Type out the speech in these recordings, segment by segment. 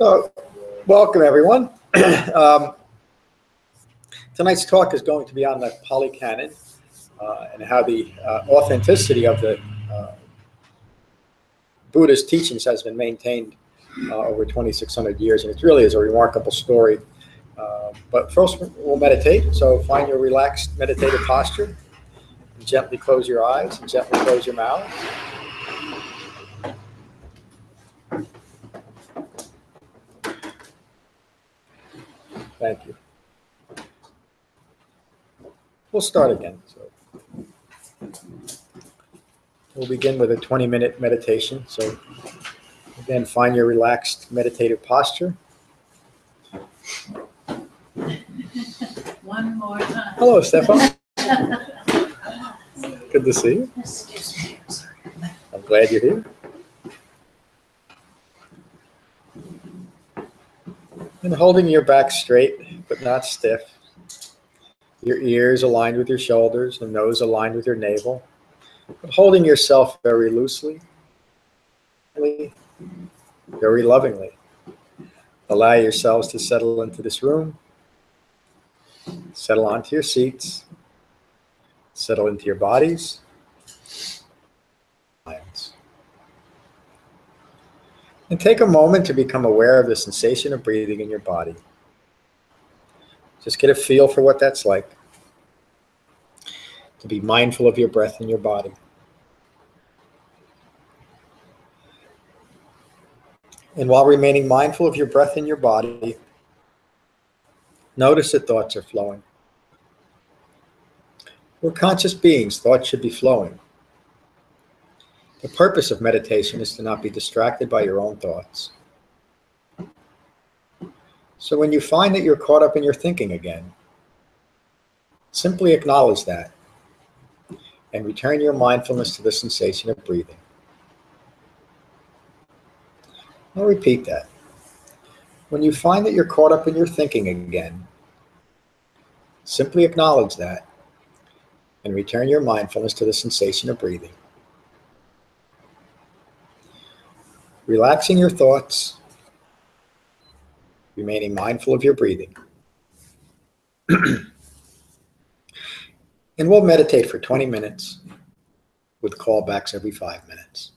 So, welcome everyone. um, tonight's talk is going to be on the Pali Canon uh, and how the uh, authenticity of the uh, Buddha's teachings has been maintained uh, over 2,600 years, and it really is a remarkable story. Uh, but first, we'll meditate. So, find your relaxed meditative posture. And gently close your eyes and gently close your mouth. Thank you. We'll start again. So we'll begin with a 20 minute meditation. So again, find your relaxed meditative posture. One more time. Hello, Stefan. Good to see you. I'm glad you're here. And holding your back straight but not stiff. Your ears aligned with your shoulders, the nose aligned with your navel. But holding yourself very loosely, very lovingly. Allow yourselves to settle into this room. Settle onto your seats. Settle into your bodies. Minds. And take a moment to become aware of the sensation of breathing in your body. Just get a feel for what that's like. To be mindful of your breath in your body. And while remaining mindful of your breath in your body, notice that thoughts are flowing. We're conscious beings, thoughts should be flowing. The purpose of meditation is to not be distracted by your own thoughts. So when you find that you're caught up in your thinking again, simply acknowledge that and return your mindfulness to the sensation of breathing. I'll repeat that. When you find that you're caught up in your thinking again, simply acknowledge that and return your mindfulness to the sensation of breathing. Relaxing your thoughts, remaining mindful of your breathing. and we'll meditate for 20 minutes with callbacks every five minutes.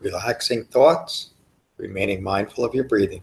Relaxing thoughts, remaining mindful of your breathing.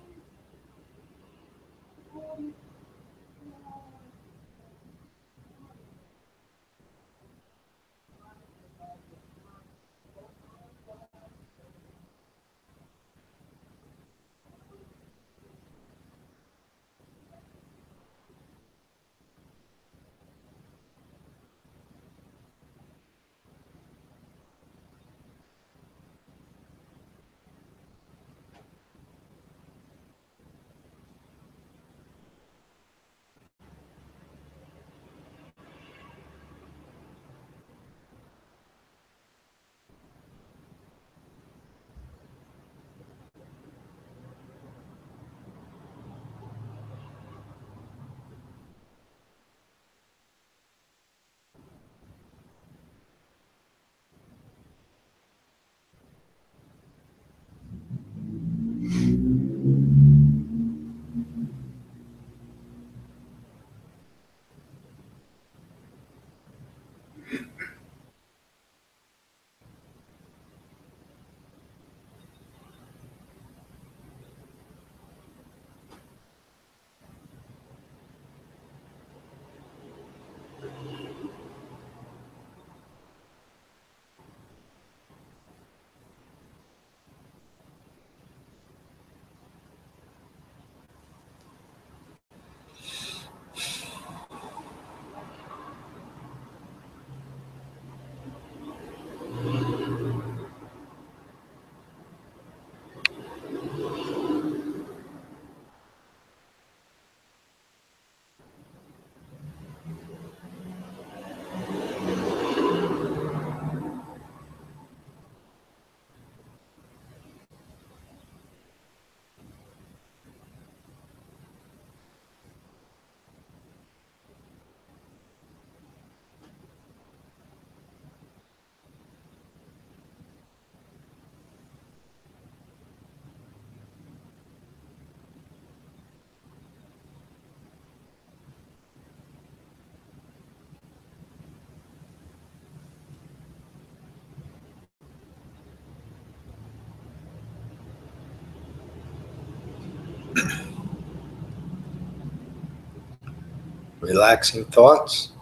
Relaxing thoughts,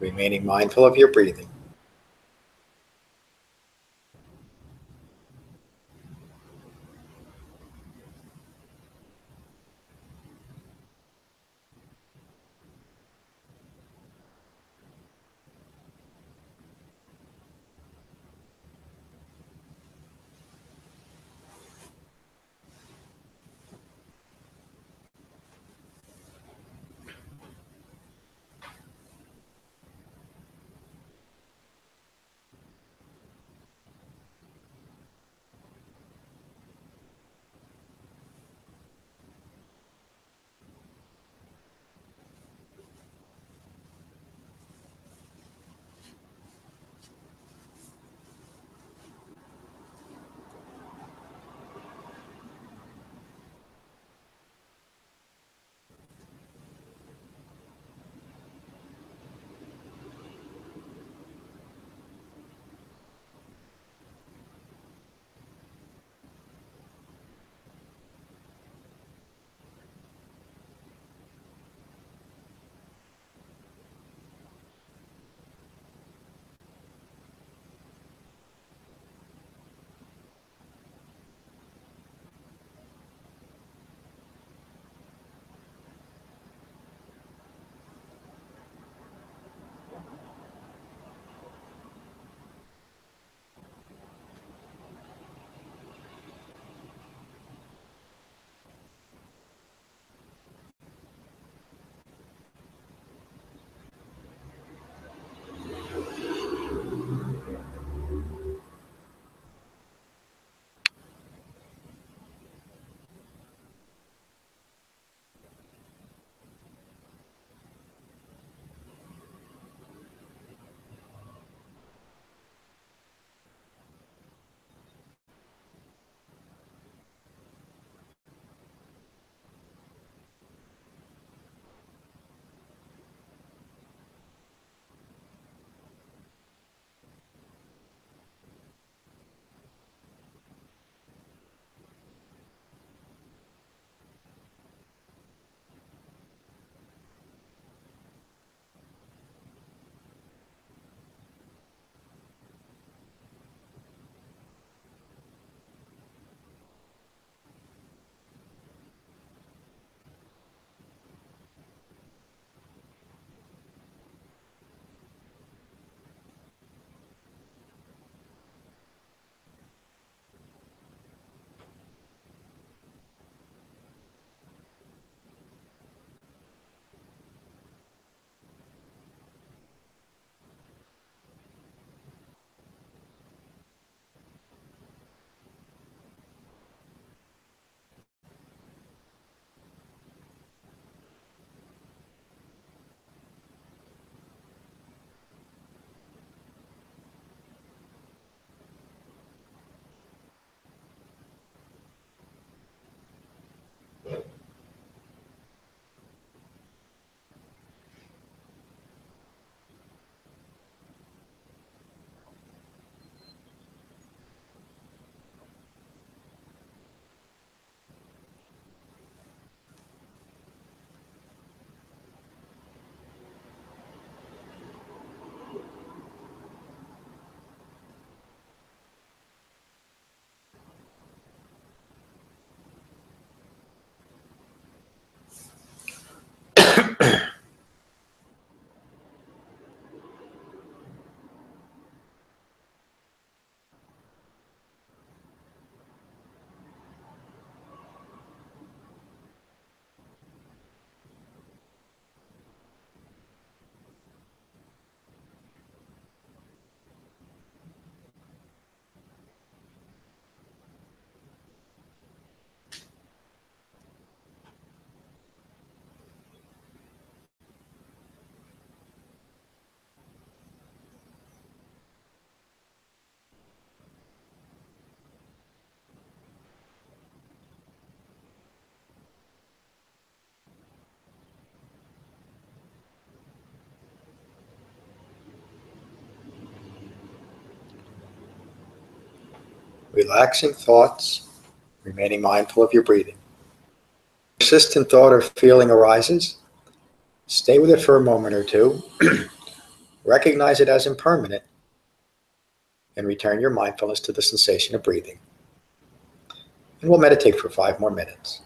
remaining mindful of your breathing. Relaxing thoughts, remaining mindful of your breathing. Persistent thought or feeling arises, stay with it for a moment or two, recognize it as impermanent, and return your mindfulness to the sensation of breathing. And we'll meditate for five more minutes.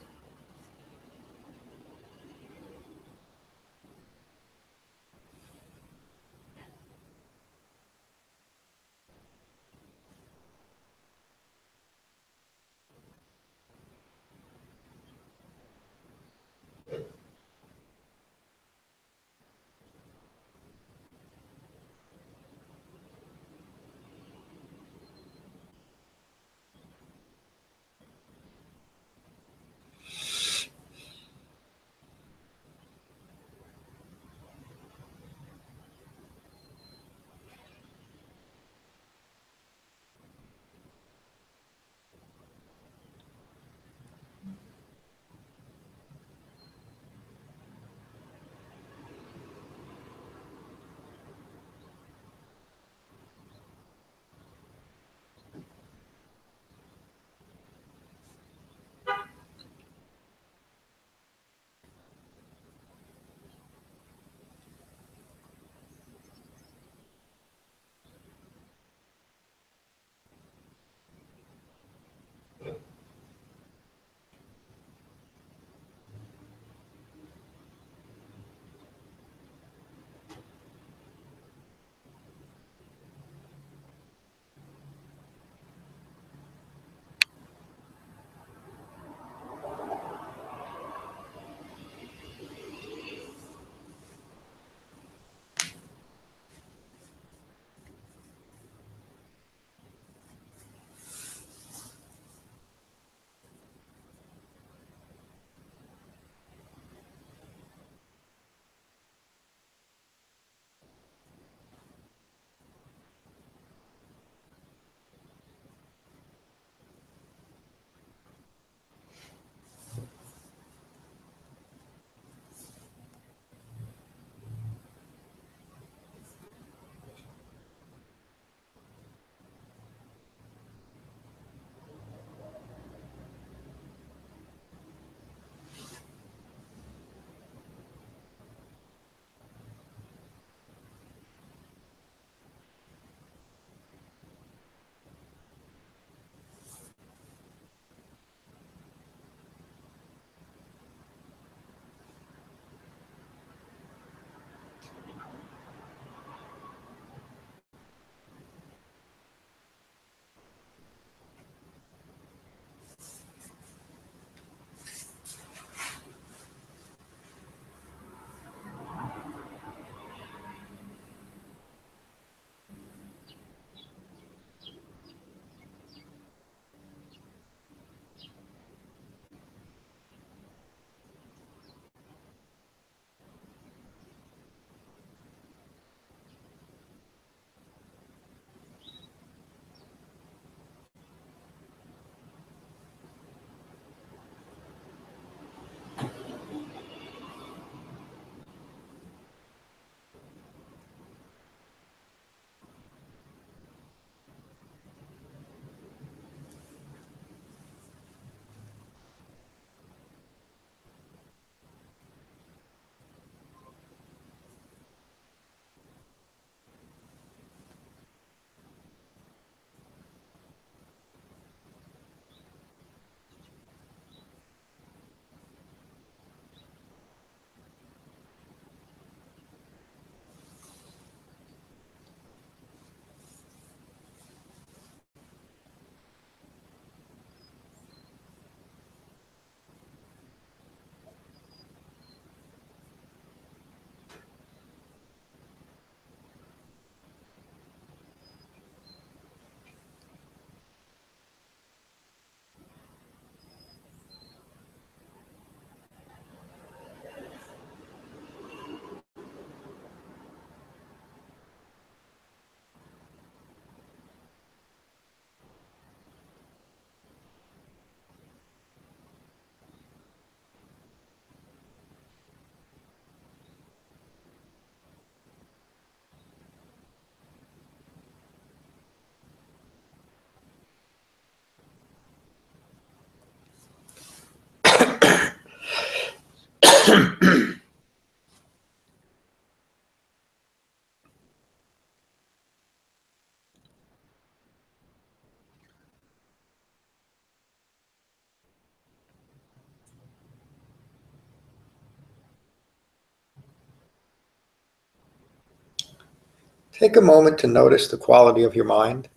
Take a moment to notice the quality of your mind.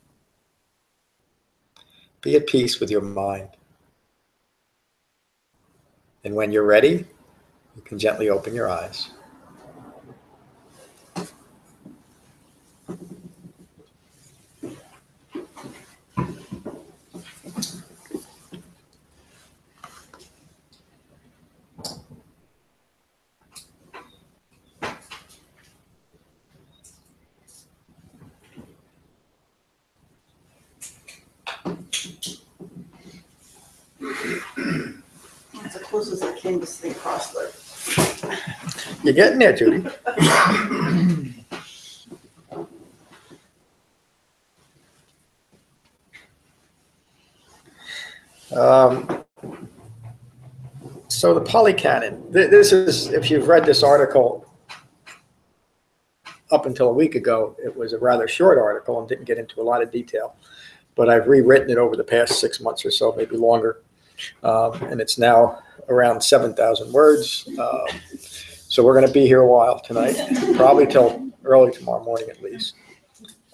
Be at peace with your mind. And when you're ready, you can gently open your eyes. That's the closest I came to sitting cross-legged. You're getting there, Judy. Um, so the Pali Canon, th- this is, if you've read this article up until a week ago, it was a rather short article and didn't get into a lot of detail. But I've rewritten it over the past six months or so, maybe longer. Um, and it's now around 7,000 words. Um, so we're going to be here a while tonight, probably till early tomorrow morning at least.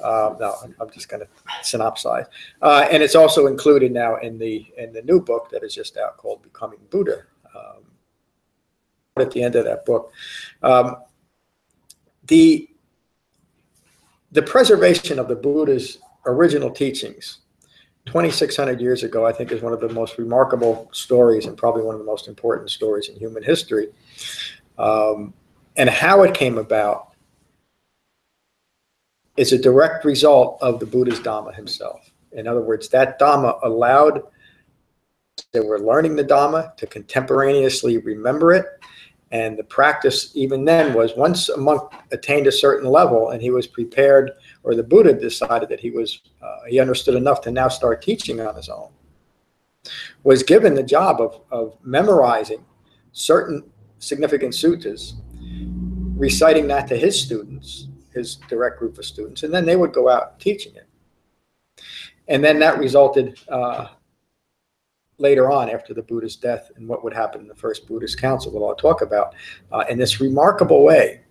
Uh, no, I'm- just going to synopsize. Uh, and it's also included now in the in the new book that is just out called Becoming Buddha. Um, at the end of that book, um, the the preservation of the Buddha's original teachings 2,600 years ago, I think, is one of the most remarkable stories and probably one of the most important stories in human history. Um, and how it came about is a direct result of the Buddha's Dhamma himself. In other words, that Dhamma allowed that were learning the Dhamma to contemporaneously remember it. And the practice, even then, was once a monk attained a certain level and he was prepared, or the Buddha decided that he was, uh, he understood enough to now start teaching on his own, was given the job of, of memorizing certain significant suttas, reciting that to his students, his direct group of students, and then they would go out teaching it. And then that resulted uh, later on after the Buddha's death and what would happen in the first Buddhist council, what I'll talk about, uh, in this remarkable way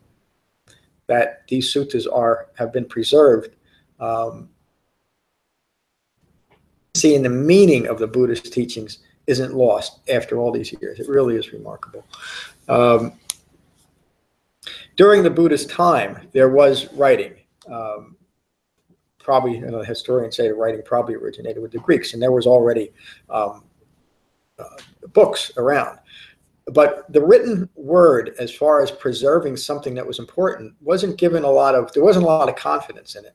that these suttas are have been preserved. Um, seeing the meaning of the Buddhist teachings isn't lost after all these years. It really is remarkable. Um, during the Buddha's time, there was writing. Um, probably, you know, historians say writing probably originated with the Greeks, and there was already um, uh, books around. But the written word, as far as preserving something that was important, wasn't given a lot of, there wasn't a lot of confidence in it.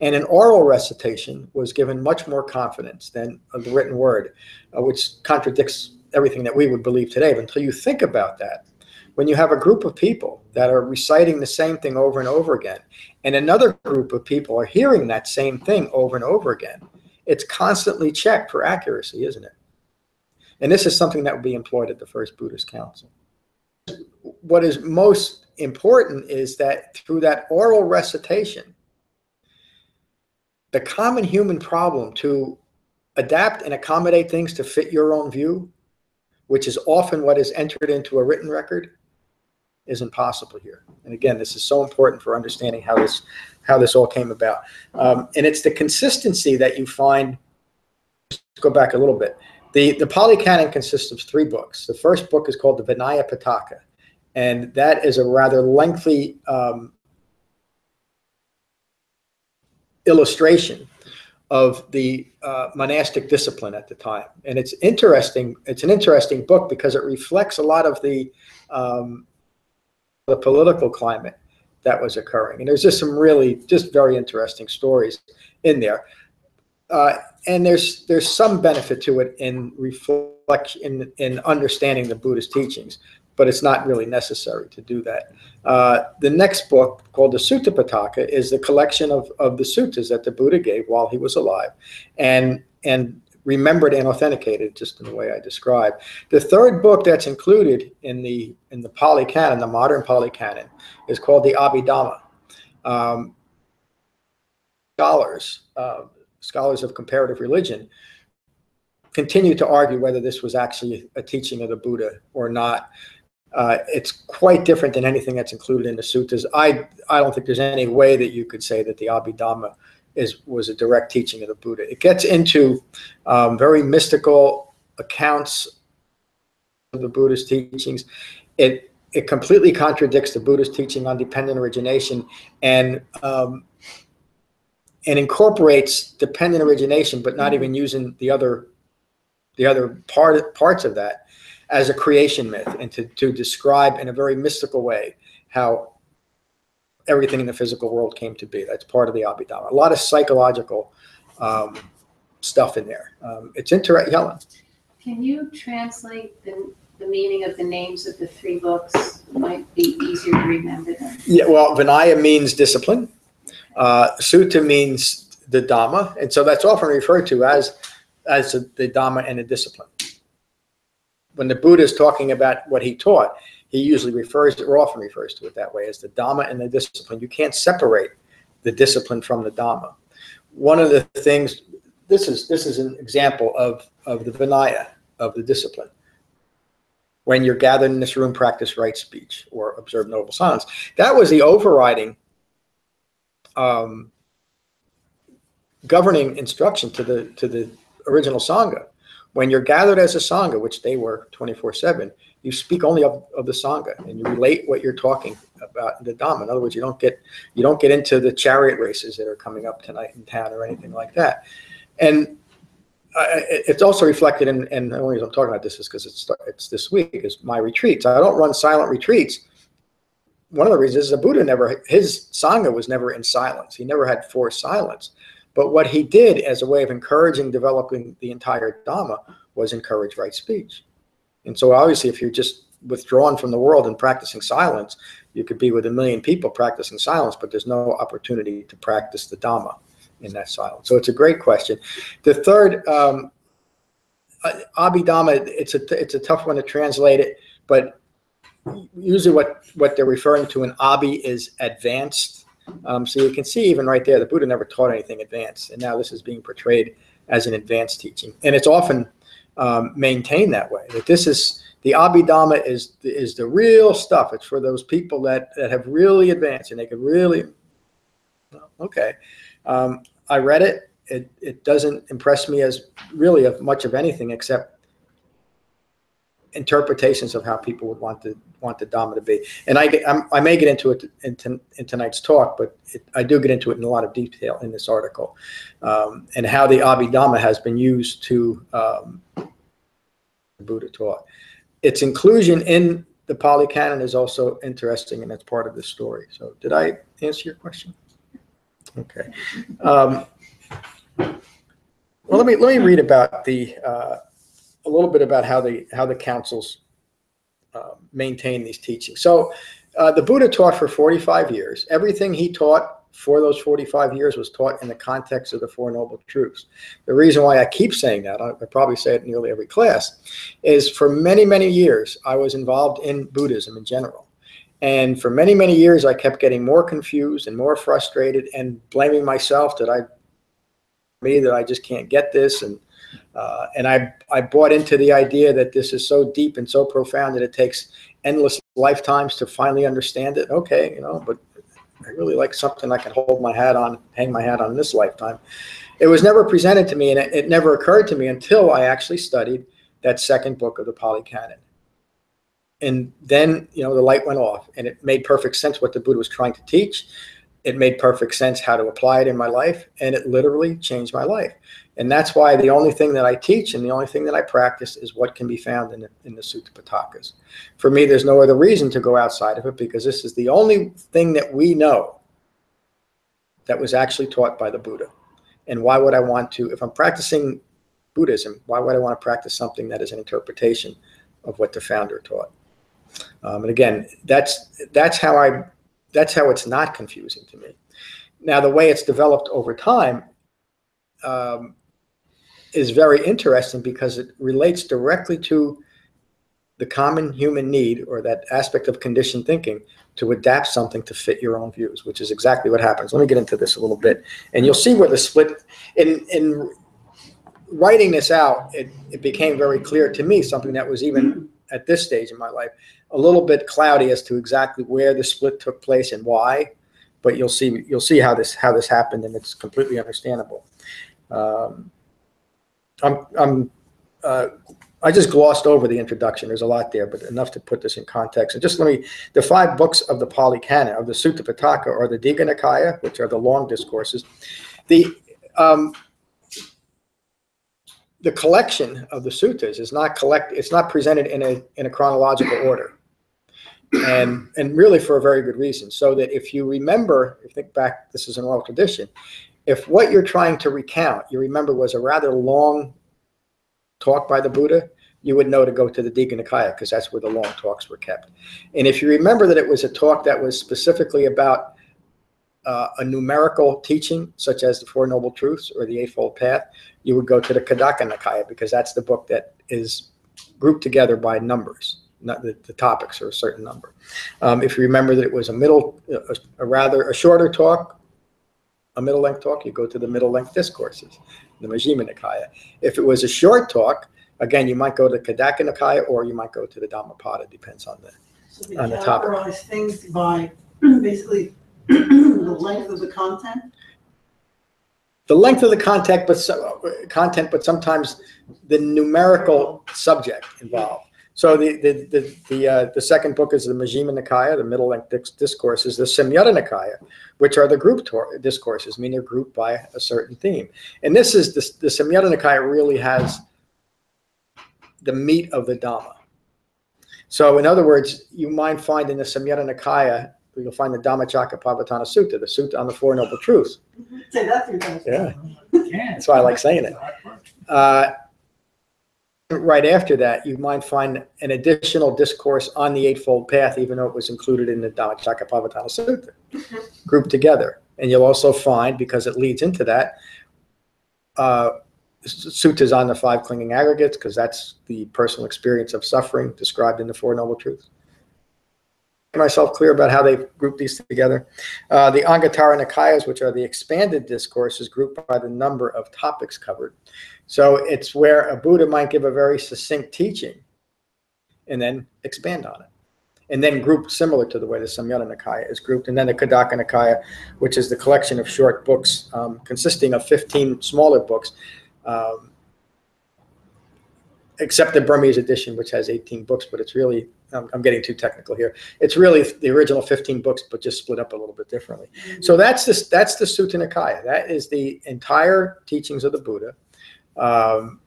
And an oral recitation was given much more confidence than the written word, uh, which contradicts everything that we would believe today. But until you think about that, when you have a group of people that are reciting the same thing over and over again, and another group of people are hearing that same thing over and over again, it's constantly checked for accuracy, isn't it? And this is something that would be employed at the First Buddhist Council. What is most important is that through that oral recitation, the common human problem to adapt and accommodate things to fit your own view, which is often what is entered into a written record, is impossible here. And again, this is so important for understanding how this how this all came about. Um, and it's the consistency that you find. Let's go back a little bit. The the Pali Canon consists of three books. The first book is called the Vinaya Pitaka, and that is a rather lengthy um, illustration of the uh, monastic discipline at the time. And it's interesting. It's an interesting book because it reflects a lot of the um, the political climate that was occurring. And there's just some really just very interesting stories in there. Uh, and there's there's some benefit to it in reflection in, in understanding the Buddhist teachings, but it's not really necessary to do that. Uh, the next book, called the Sutta Pitaka, is the collection of, of the suttas that the Buddha gave while he was alive, and and remembered and authenticated just in the way I described. The third book that's included in the in the Pali Canon, the modern Pali Canon, is called the Abhidhamma. Um, scholars, uh, scholars of comparative religion, continue to argue whether this was actually a teaching of the Buddha or not. uh, it's quite different than anything that's included in the suttas. I, I don't think there's any way that you could say that the Abhidhamma is, was a direct teaching of the Buddha. It gets into um, very mystical accounts of the Buddha's teachings. It, it completely contradicts the Buddha's teaching on dependent origination and um, and incorporates dependent origination, but not even using the other the other part parts of that as a creation myth and to, to describe in a very mystical way how everything in the physical world came to be. That's part of the Abhidhamma. A lot of psychological um, stuff in there. Um, it's interesting. Helen. Can you translate the, the meaning of the names of the three books? Might be easier to remember them. Yeah, well, Vinaya means discipline. Uh, Sutta means the Dhamma, and so that's often referred to as as the Dhamma and the discipline. When the Buddha is talking about what he taught, he usually refers or often refers to it that way as the Dhamma and the discipline. You can't separate the discipline from the Dhamma. One of the things this is this is an example of of the Vinaya of the discipline. When you're gathered in this room, practice right speech or observe noble silence. That was the overriding um, governing instruction to the to the original sangha. When you're gathered as a sangha, which they were 24/7, you speak only of, of the sangha and you relate what you're talking about in the dhamma. In other words, you don't get you don't get into the chariot races that are coming up tonight in town or anything like that. And I, it's also reflected in, and the only reason I'm talking about this is because it's it's this week is my retreats. I don't run silent retreats one of the reasons is the Buddha never, his Sangha was never in silence. He never had forced silence. But what he did as a way of encouraging developing the entire Dhamma was encourage right speech. And so obviously, if you're just withdrawn from the world and practicing silence, you could be with a million people practicing silence, but there's no opportunity to practice the Dhamma in that silence. So it's a great question. The third, um, uh, Abhidhamma, it's a, it's a tough one to translate it, but usually what, what they're referring to in Abhi is advanced. Um, so you can see even right there, the Buddha never taught anything advanced. And now this is being portrayed as an advanced teaching. And it's often um, maintained that way, that this is, the Abhidhamma is, is the real stuff. It's for those people that, that have really advanced and they could really, okay. Um, I read it. It, it doesn't impress me as really of much of anything except interpretations of how people would want the want the Dhamma to be. And I I'm, i may get into it in, in tonight's talk, but it, I do get into it in a lot of detail in this article, um, and how the Abhidhamma has been used to um, the Buddha taught. Its inclusion in the Pali Canon is also interesting, and that's part of the story. So, did I answer your question? Okay. Um, well, let me let me read about the. Uh, a little bit about how the how the councils uh, maintain these teachings. So uh, the Buddha taught for 45 years. Everything he taught for those 45 years was taught in the context of the Four Noble Truths. The reason why I keep saying that, I, I probably say it in nearly every class, is for many, many years I was involved in Buddhism in general. And for many, many years, I kept getting more confused and more frustrated and blaming myself that I, me, that I just can't get this. And uh, and I, I bought into the idea that this is so deep and so profound that it takes endless lifetimes to finally understand it. Okay, you know, but I really like something I can hold my hat on, hang my hat on this lifetime. It was never presented to me, and it, it never occurred to me until I actually studied that second book of the Pali Canon. And then, you know, the light went off, and it made perfect sense what the Buddha was trying to teach. It made perfect sense how to apply it in my life, and it literally changed my life. And that's why the only thing that I teach and the only thing that I practice is what can be found in the, in the Sutta Pitakas. For me, there's no other reason to go outside of it because this is the only thing that we know that was actually taught by the Buddha. And why would I want to, if I'm practicing Buddhism, why would I want to practice something that is an interpretation of what the founder taught? Um, and again, that's that's how I that's how it's not confusing to me. Now, the way it's developed over time, um, is very interesting because it relates directly to the common human need or that aspect of conditioned thinking to adapt something to fit your own views, which is exactly what happens. Let me get into this a little bit, and you'll see where the split in in writing this out. It it became very clear to me something that was even at this stage in my life a little bit cloudy as to exactly where the split took place and why, but you'll see you'll see how this how this happened, and it's completely understandable. Um, I'm I'm uh, I just glossed over the introduction. There's a lot there, but enough to put this in context. And just let me the five books of the Pali Canon of the Sutta Pitaka or the Digha Nikaya, which are the long discourses. The um, the collection of the suttas is not collect it's not presented in a in a chronological order and and really for a very good reason so that if you remember if you think back this is an oral tradition if what you're trying to recount you remember was a rather long talk by the buddha you would know to go to the Digha Nikaya because that's where the long talks were kept and if you remember that it was a talk that was specifically about uh, a numerical teaching such as the four noble truths or the eightfold path you would go to the Khuddaka Nikaya because that's the book that is grouped together by numbers. Not the, the topics are a certain number. Um, if you remember that it was a middle, a, a rather a shorter talk, a middle length talk, you go to the middle length discourses, the Majjhima Nikaya. If it was a short talk, again, you might go to Khuddaka Nikaya or you might go to the Dhammapada, depends on the. So we On the topic. categorize things by basically the length of the content. The length of the content, but so, content, but sometimes the numerical subject involved. So the the the the, uh, the second book is the Majjhima Nikaya, the middle length dis- discourses, the Samyutta Nikaya, which are the group tor- discourses, meaning they're grouped by a certain theme. And this is the the Samyutta Nikaya really has the meat of the Dhamma. So in other words, you might find in the Samyutta Nikaya, you'll find the Dhammacakkappavattana Sutta, the Sutta on the Four Noble Truths. Say that three times. Yeah. Can. That's why I like saying it. Uh, right after that, you might find an additional discourse on the Eightfold Path, even though it was included in the Dhammacakkappavattana Sutta, grouped together. And you'll also find, because it leads into that, uh, suttas on the five clinging aggregates, because that's the personal experience of suffering described in the Four Noble Truths. Myself clear about how they group these together. Uh, the Anguttara Nikayas, which are the expanded discourses grouped by the number of topics covered. So it's where a Buddha might give a very succinct teaching and then expand on it. And then group similar to the way the Samyutta Nikaya is grouped. And then the Khuddaka Nikaya, which is the collection of short books um, consisting of 15 smaller books, um, except the Burmese edition, which has 18 books, but it's really, I'm, I'm getting too technical here. It's really the original 15 books, but just split up a little bit differently. So that's this. That's the Sutta Nikaya. That is the entire teachings of the Buddha. Um,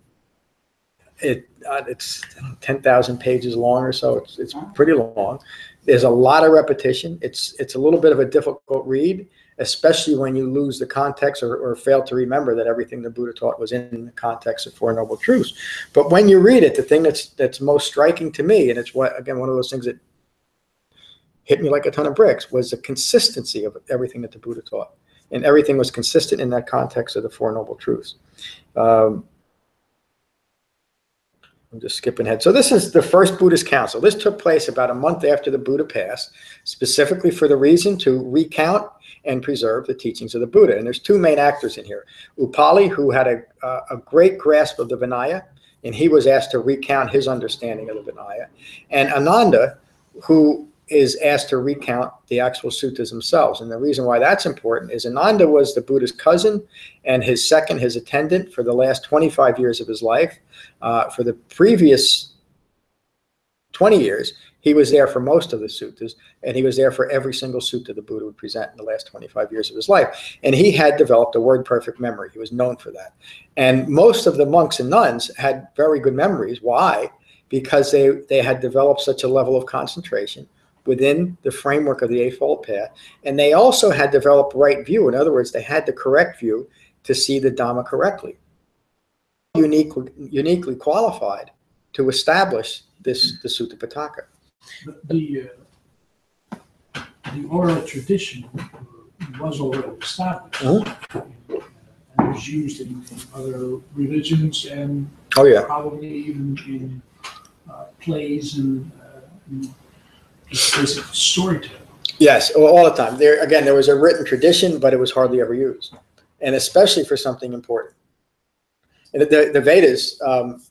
it uh, it's ten thousand pages long or so. It's it's pretty long. There's a lot of repetition. It's it's a little bit of a difficult read, especially when you lose the context or, or fail to remember that everything the Buddha taught was in the context of Four Noble Truths. But when you read it, the thing that's that's most striking to me, and it's what again one of those things that hit me like a ton of bricks, was the consistency of everything that the Buddha taught, and everything was consistent in that context of the Four Noble Truths. Um, I'm just skipping ahead. So this is the first Buddhist council. This took place about a month after the Buddha passed, specifically for the reason to recount and preserve the teachings of the Buddha. And there's two main actors in here. Upali, who had a, uh, a great grasp of the Vinaya, and he was asked to recount his understanding of the Vinaya. And Ananda, who is asked to recount the actual suttas themselves. And the reason why that's important is Ananda was the Buddha's cousin and his second, his attendant for the last 25 years of his life. Uh, for the previous 20 years, he was there for most of the suttas, and he was there for every single sutta the Buddha would present in the last 25 years of his life. And he had developed a word perfect memory. He was known for that. And most of the monks and nuns had very good memories. Why? Because they, they had developed such a level of concentration within the framework of the Eightfold Path. And they also had developed right view. In other words, they had the correct view to see the Dhamma correctly. Uniquely, uniquely qualified to establish this the Sutta Pitaka. But the, uh, the oral tradition was already established. Mhm. And was used in in other religions and Oh yeah, probably even in uh, plays and uh, and storytelling. yes, all all the time. There again, there was a written tradition, but it was hardly ever used, and especially for something important. And the, the Vedas, um,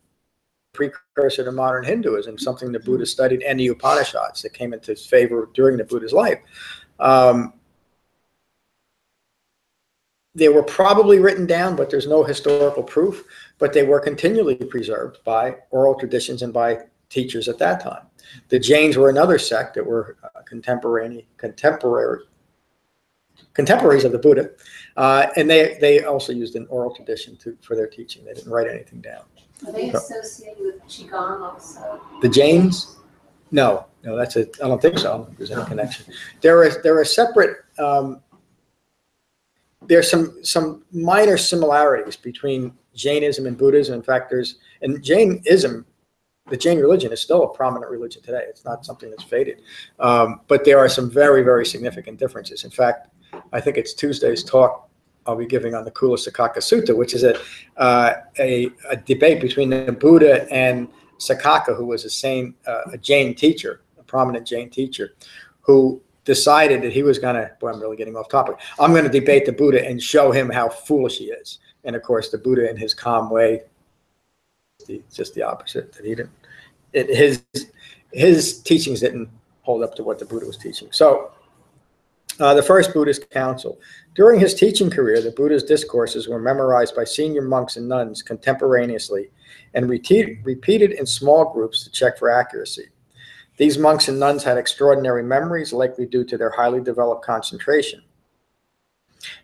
precursor to modern Hinduism, something the Buddha studied, and the Upanishads that came into favor during the Buddha's life. Um, they were probably written down, but there's no historical proof. But they were continually preserved by oral traditions and by teachers at that time. The Jains were another sect that were uh, contemporary, contemporary, contemporaries of the Buddha, uh, and they they also used an oral tradition to for their teaching. They didn't write anything down. Are they associated with Qigong also? The Jains, no, no, that's a. I don't think so. I don't think there's any connection. There is there are separate. Um, there's some some minor similarities between Jainism and Buddhism. In fact, there's and Jainism, the Jain religion is still a prominent religion today. It's not something that's faded, um, but there are some very very significant differences. In fact, I think it's Tuesday's talk I'll be giving on the Cula Saccaka Sutta, which is a, uh, a, a debate between the Buddha and Sakaka, who was a, same, uh, a Jain teacher, a prominent Jain teacher, who decided that he was going to, boy, I'm really getting off topic. I'm going to debate the Buddha and show him how foolish he is. And of course, the Buddha, in his calm way, the, just the opposite. That he didn't, it, his his teachings didn't hold up to what the Buddha was teaching. So, uh, the first Buddhist council. During his teaching career, the Buddha's discourses were memorized by senior monks and nuns contemporaneously and repeated in small groups to check for accuracy. These monks and nuns had extraordinary memories, likely due to their highly developed concentration.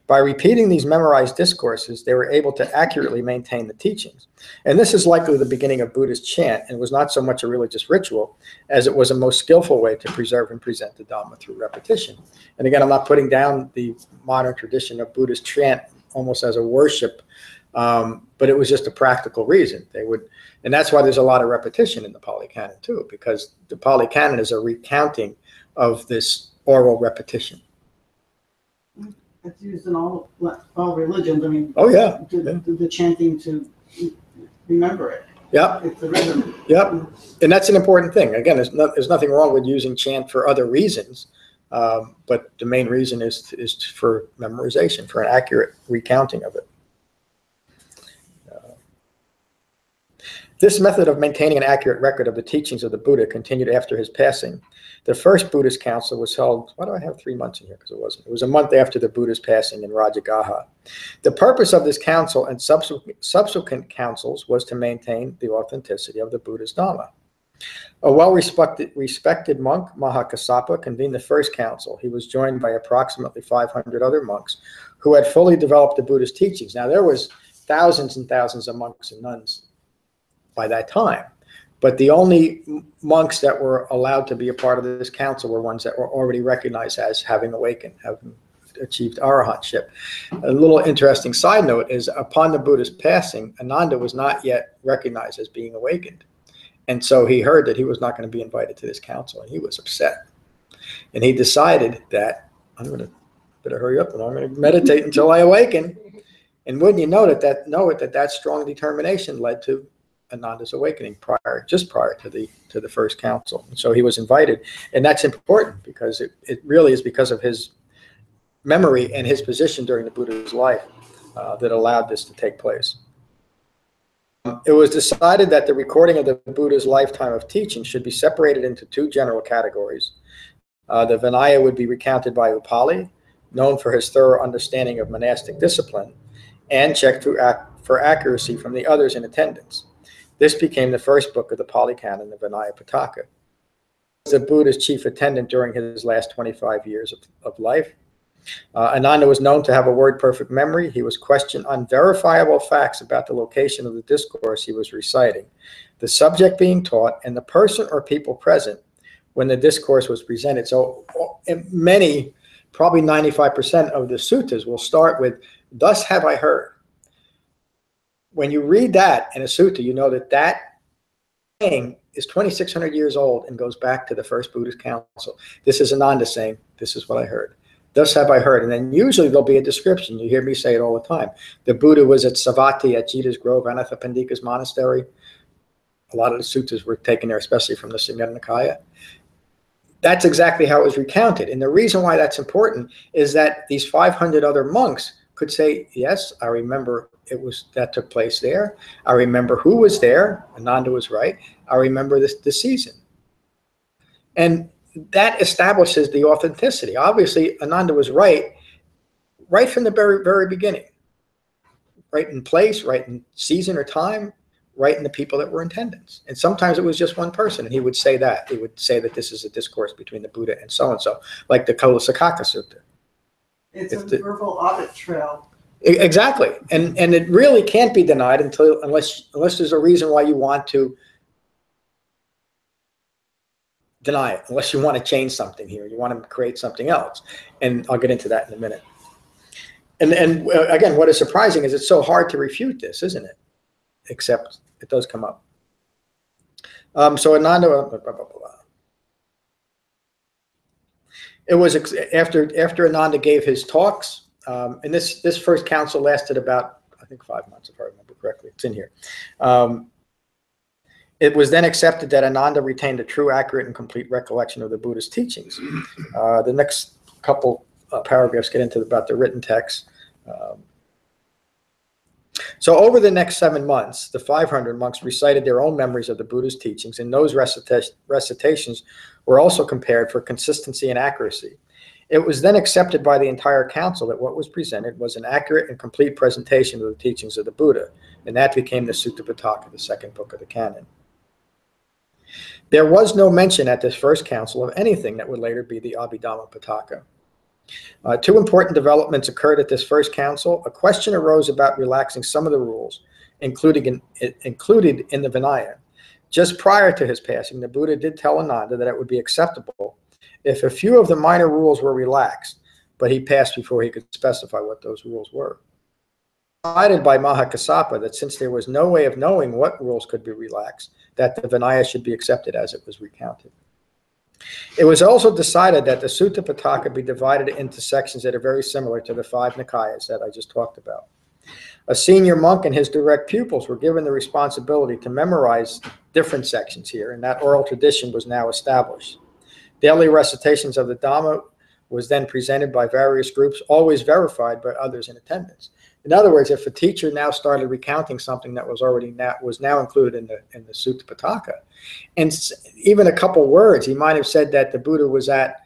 By repeating these memorized discourses, they were able to accurately maintain the teachings. And this is likely the beginning of Buddhist chant and was not so much a religious ritual as it was a most skillful way to preserve and present the Dhamma through repetition. And again, I'm not putting down the modern tradition of Buddhist chant almost as a worship, um, but it was just a practical reason. They would, and that's why there's a lot of repetition in the Pali Canon too, because the Pali Canon is a recounting of this oral repetition. It's used in all, all religions, I mean, Oh, yeah. the, the- chanting to remember it. Yep. It's a rhythm. Yep. And that's an important thing. Again, there's, no, there's nothing wrong with using chant for other reasons. Um, but the main reason is, is for memorization, for an accurate recounting of it. Uh, This method of maintaining an accurate record of the teachings of the Buddha continued after his passing. The first Buddhist council was held, why do I have three months in here? Because it wasn't. It was a month after the Buddha's passing in Rajagaha. The purpose of this council and subsequent, subsequent councils was to maintain the authenticity of the Buddha's Dhamma. A well-respected respected monk, Mahakassapa, convened the first council. He was joined by approximately 500 other monks who had fully developed the Buddhist teachings. Now, there was thousands and thousands of monks and nuns by that time. But the only monks that were allowed to be a part of this council were ones that were already recognized as having awakened, having achieved arahantship. A little interesting side note is upon the Buddha's passing, Ananda was not yet recognized as being awakened. And so he heard that he was not going to be invited to this council, and he was upset. And he decided that I'm going to better hurry up and I'm going to meditate until I awaken. And wouldn't you know that that know it that that strong determination led to Ananda's awakening prior, just prior to the to the first council. And so he was invited, and that's important because it, it really is because of his memory and his position during the Buddha's life uh, that allowed this to take place. It was decided that the recording of the Buddha's lifetime of teaching should be separated into two general categories. Uh, the Vinaya would be recounted by Upali, known for his thorough understanding of monastic discipline, and checked ac- for accuracy from the others in attendance. This became the first book of the Pali Canon, the Vinaya Pitaka. The Buddha's chief attendant during his last 25 years of, of life. Uh, Ananda was known to have a word perfect memory. He was questioned on verifiable facts about the location of the discourse he was reciting, the subject being taught, and the person or people present when the discourse was presented. So, many, probably 95% of the suttas will start with, Thus have I heard when you read that in a sutta, you know that that saying is 2,600 years old and goes back to the first Buddhist council. This is Ananda saying, This is what I heard. Thus have I heard. And then usually there'll be a description. You hear me say it all the time. The Buddha was at Savatthi at Jeta's Grove, Anathapindika's monastery. A lot of the suttas were taken there, especially from the Samyutta Nikaya. That's exactly how it was recounted. And the reason why that's important is that these 500 other monks could say, yes, I remember it was, that took place there. I remember who was there. Ananda was right. I remember this, the season. And that establishes the authenticity. Obviously, Ananda was right, right from the very, very beginning. Right in place, right in season or time, right in the people that were in attendance. And sometimes it was just one person, and he would say that. He would say that this is a discourse between the Buddha and so and so, like the Culasaccaka Sutta. It's If a the- verbal audit trail. Exactly, and and it really can't be denied until unless unless there's a reason why you want to deny it, unless you want to change something here, you want to create something else, and I'll get into that in a minute. And and uh, again, what is surprising is it's so hard to refute this, isn't it? Except it does come up. Um, so Ananda, blah, blah, blah, blah, it was after after Ananda gave his talks. Um, and this this first council lasted about I think five months, if I remember correctly. It's in here. Um, it was then accepted that Ananda retained a true, accurate, and complete recollection of the Buddha's teachings. Uh, the next couple uh, paragraphs get into about the written text. Um, so over the next seven months, the 500 monks recited their own memories of the Buddha's teachings, and those recita- recitations were also compared for consistency and accuracy. It was then accepted by the entire council that what was presented was an accurate and complete presentation of the teachings of the Buddha, and that became the Sutta Pitaka, the second book of the canon. There was no mention at this first council of anything that would later be the Abhidhamma Pitaka. Uh, two important developments occurred at this first council. A question arose about relaxing some of the rules, including in, included in the Vinaya. Just prior to his passing, the Buddha did tell Ananda that it would be acceptable if a few of the minor rules were relaxed, but he passed before he could specify what those rules were. Decided by Mahakassapa that since there was no way of knowing what rules could be relaxed, that the Vinaya should be accepted as it was recounted. It was also decided that the Sutta Pitaka be divided into sections that are very similar to the five Nikayas that I just talked about. A senior monk and his direct pupils were given the responsibility to memorize different sections here, and that oral tradition was now established. Daily recitations of the Dhamma was then presented by various groups, always verified by others in attendance. In other words, if a teacher now started recounting something that was already now was now included in the in the Sutta Pitaka, and even a couple words, he might have said that the Buddha was at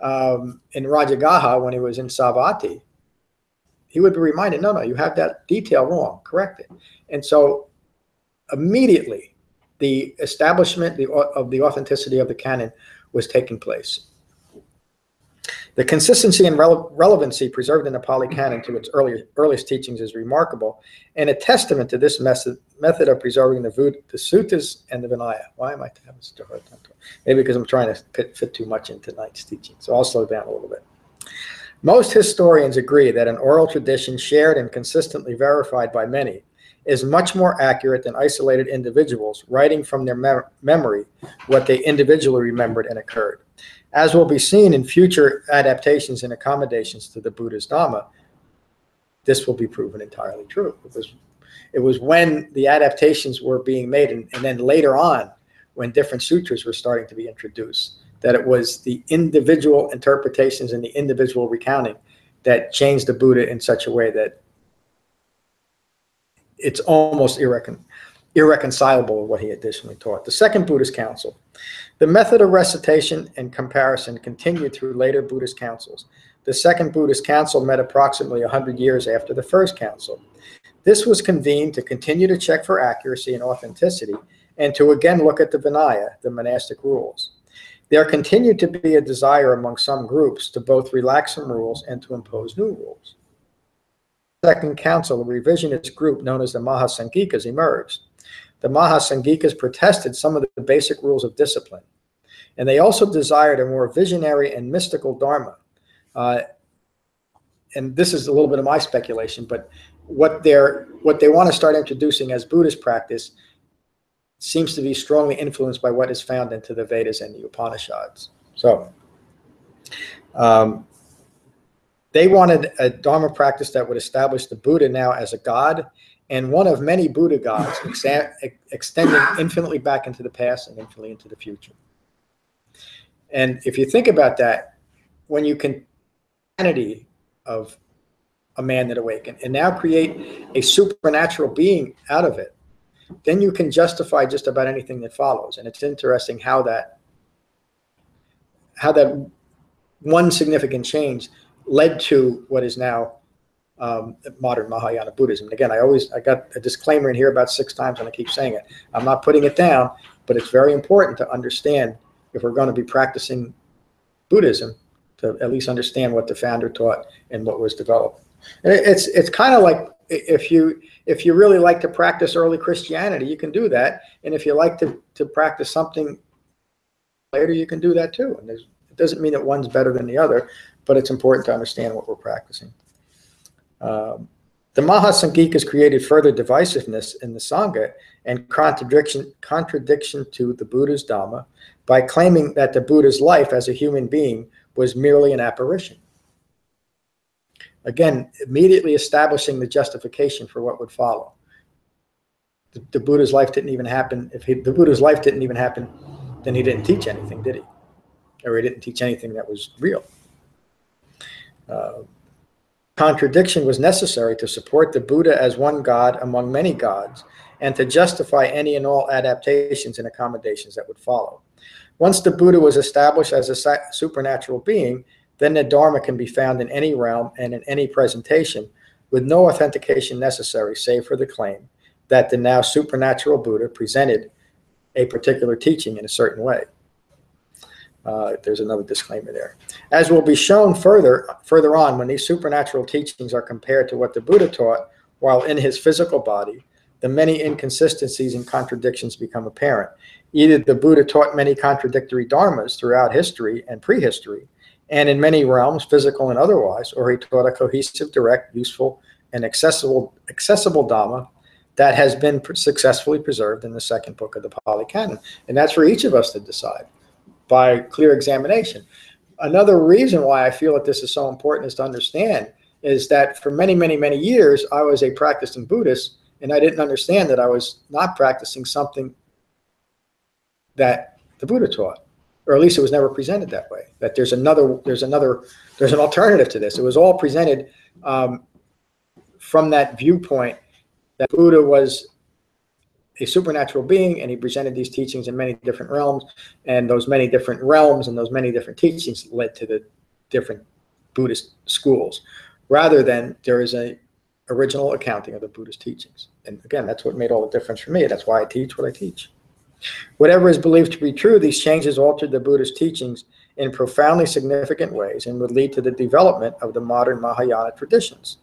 um, in Rajagaha when he was in Savatthi. He would be reminded, no, no, you have that detail wrong. Correct it. And so, immediately, the establishment of the authenticity of the canon was taking place. The consistency and rele- relevancy preserved in the Pali Canon to its early, earliest teachings is remarkable, and a testament to this method, method of preserving the, the suttas and the Vinaya. Why am I having such a hard time? Maybe because I'm trying to fit, fit too much into tonight's teaching, so I'll slow down a little bit. Most historians agree that an oral tradition shared and consistently verified by many is much more accurate than isolated individuals writing from their mem- memory what they individually remembered and occurred. As will be seen in future adaptations and accommodations to the Buddha's Dhamma, this will be proven entirely true. It was, it was when the adaptations were being made, and, and then later on, when different sutras were starting to be introduced, that it was the individual interpretations and the individual recounting that changed the Buddha in such a way that it's almost irrecon- irreconcilable with what he additionally taught. The Second Buddhist Council. The method of recitation and comparison continued through later Buddhist councils. The Second Buddhist Council met approximately 100 years after the First Council. This was convened to continue to check for accuracy and authenticity and to again look at the Vinaya, the monastic rules. There continued to be a desire among some groups to both relax some rules and to impose new rules. Second Council, a revisionist group known as the Mahasangikas emerged. The Mahasangikas protested some of the basic rules of discipline, and they also desired a more visionary and mystical Dharma. Uh, and this is a little bit of my speculation, but what they're what they want to start introducing as Buddhist practice seems to be strongly influenced by what is found into the Vedas and the Upanishads. So, um, they wanted a Dharma practice that would establish the Buddha now as a god and one of many Buddha gods, extending infinitely back into the past and infinitely into the future. And if you think about that, when you can humanity of a man that awakened and now create a supernatural being out of it, then you can justify just about anything that follows. And it's interesting how that how that one significant change led to what is now um, modern Mahayana Buddhism. And again, I always I got a disclaimer in here about six times, and I keep saying it. I'm not putting it down, but it's very important to understand if we're going to be practicing Buddhism to at least understand what the founder taught and what was developed. And it- it's it's kind of like if you if you really like to practice early Christianity, you can do that, and if you like to to practice something later, you can do that too. And it doesn't mean that one's better than the other, but it's important to understand what we're practicing. Um, the Mahasangikas created further divisiveness in the Sangha and contradiction contradiction to the Buddha's Dhamma by claiming that the Buddha's life as a human being was merely an apparition. Again, immediately establishing the justification for what would follow. The, the Buddha's life didn't even happen. If he, the Buddha's life didn't even happen, then he didn't teach anything, did he? Or he didn't teach anything that was real. Uh, contradiction was necessary to support the Buddha as one God among many gods and to justify any and all adaptations and accommodations that would follow. Once the Buddha was established as a supernatural being, then the Dharma can be found in any realm and in any presentation with no authentication necessary save for the claim that the now supernatural Buddha presented a particular teaching in a certain way. Uh, there's another disclaimer there. As will be shown further further on, when these supernatural teachings are compared to what the Buddha taught while in his physical body, the many inconsistencies and contradictions become apparent. Either the Buddha taught many contradictory dharmas throughout history and prehistory, and in many realms, physical and otherwise, or he taught a cohesive, direct, useful, and accessible accessible dharma that has been successfully preserved in the second book of the Pali Canon. And that's for each of us to decide by clear examination. Another reason why I feel that this is so important is to understand is that for many, many, many years, I was a practicing Buddhist and I didn't understand that I was not practicing something that the Buddha taught, or at least it was never presented that way. That there's another, there's another, there's an alternative to this. It was all presented um, from that viewpoint that Buddha was a supernatural being and he presented these teachings in many different realms and those many different realms and those many different teachings led to the different buddhist schools rather than there is a original accounting of the buddhist teachings. And again that's what made all the difference for me. That's why i teach what i teach. Whatever is believed to be true these changes altered the buddhist teachings in profoundly significant ways and would lead to the development of the modern mahayana traditions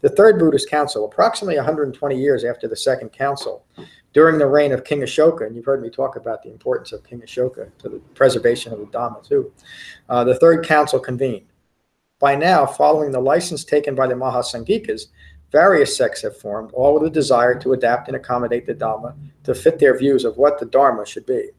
the Third Buddhist Council, approximately 120 years after the Second Council, during the reign of King Ashoka, and you've heard me talk about the importance of King Ashoka to the preservation of the Dhamma too, uh, the Third Council convened. By now, following the license taken by the Mahasangikas, various sects have formed, all with a desire to adapt and accommodate the Dhamma to fit their views of what the Dharma should be.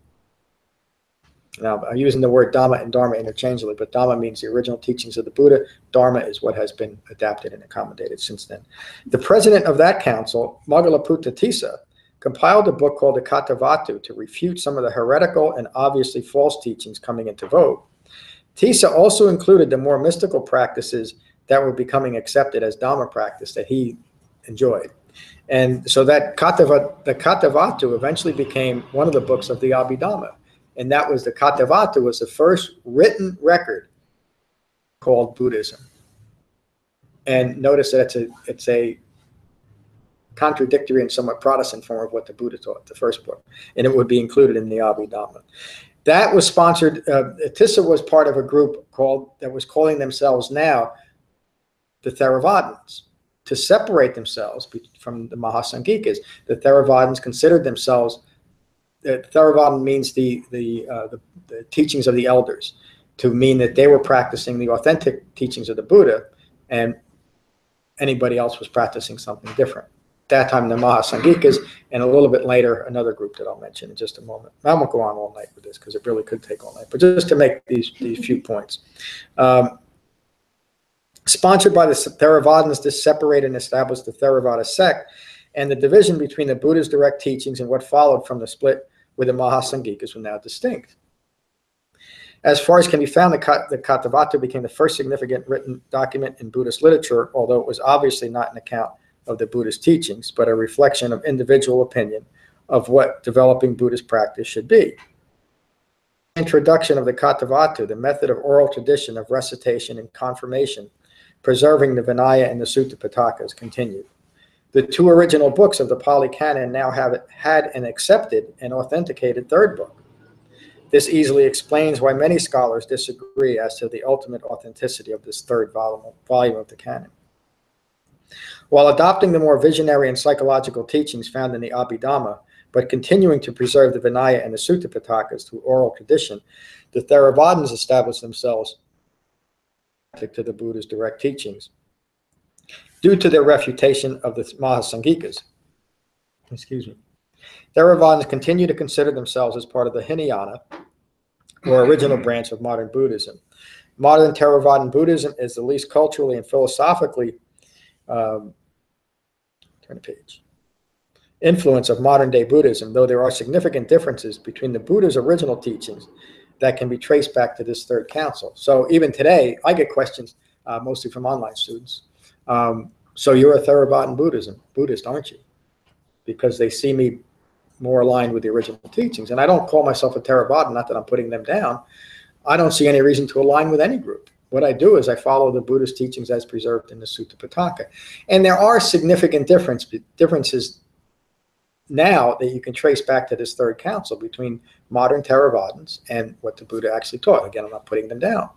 Now, I'm using the word Dhamma and Dharma interchangeably, but Dhamma means the original teachings of the Buddha. Dharma is what has been adapted and accommodated since then. The president of that council, Moggaliputta Tissa, compiled a book called the Kathavatthu to refute some of the heretical and obviously false teachings coming into vogue. Tissa also included the more mystical practices that were becoming accepted as Dhamma practice that he enjoyed. And so that Katava, the Kathavatthu eventually became one of the books of the Abhidhamma and that was the Kathavatthu was the first written record called Buddhism. And notice that it's a it's a contradictory and somewhat Protestant form of what the Buddha taught, the first book, and it would be included in the Abhidhamma. That was sponsored. Uh, Tissa was part of a group called that was calling themselves now the Theravadins to separate themselves from the Mahasangikas. The Theravadins considered themselves uh, Theravada means the the, uh, the the teachings of the elders, to mean that they were practicing the authentic teachings of the Buddha, and anybody else was practicing something different. At that time, the Mahasangikas, and a little bit later, another group that I'll mention in just a moment. I won't go on all night with this because it really could take all night, but just to make these these few points. Um, sponsored by the Theravadins, to separate and establish the Theravada sect, and the division between the Buddha's direct teachings and what followed from the split with the Mahasangikas were now distinct. As far as can be found, the the Kathavatthu became the first significant written document in Buddhist literature, although it was obviously not an account of the Buddhist teachings, but a reflection of individual opinion of what developing Buddhist practice should be. Introduction of the Kathavatthu, the method of oral tradition of recitation and confirmation, preserving the Vinaya and the Sutta Pitakas, continued. The two original books of the Pali Canon now have had an accepted and authenticated third book. This easily explains why many scholars disagree as to the ultimate authenticity of this third volume, of the canon. While adopting the more visionary and psychological teachings found in the Abhidhamma, but continuing to preserve the Vinaya and the Sutta Pitakas through oral tradition, the Theravadins established themselves to the Buddha's direct teachings due to their refutation of the Mahasangikas. Excuse me. Theravadins continue to consider themselves as part of the Hinayana, or original branch of modern Buddhism. Modern Theravadin Buddhism is the least culturally and philosophically um, turn the page. Influence of modern day Buddhism, though there are significant differences between the Buddha's original teachings that can be traced back to this third council. So even today, I get questions uh, mostly from online students. Um, so you're a Theravada Buddhism Buddhist, aren't you? Because they see me more aligned with the original teachings, and I don't call myself a Theravada. Not that I'm putting them down. I don't see any reason to align with any group. What I do is I follow the Buddhist teachings as preserved in the Sutta Pitaka, and there are significant difference differences now that you can trace back to this third council between modern Theravadins and what the Buddha actually taught. Again, I'm not putting them down.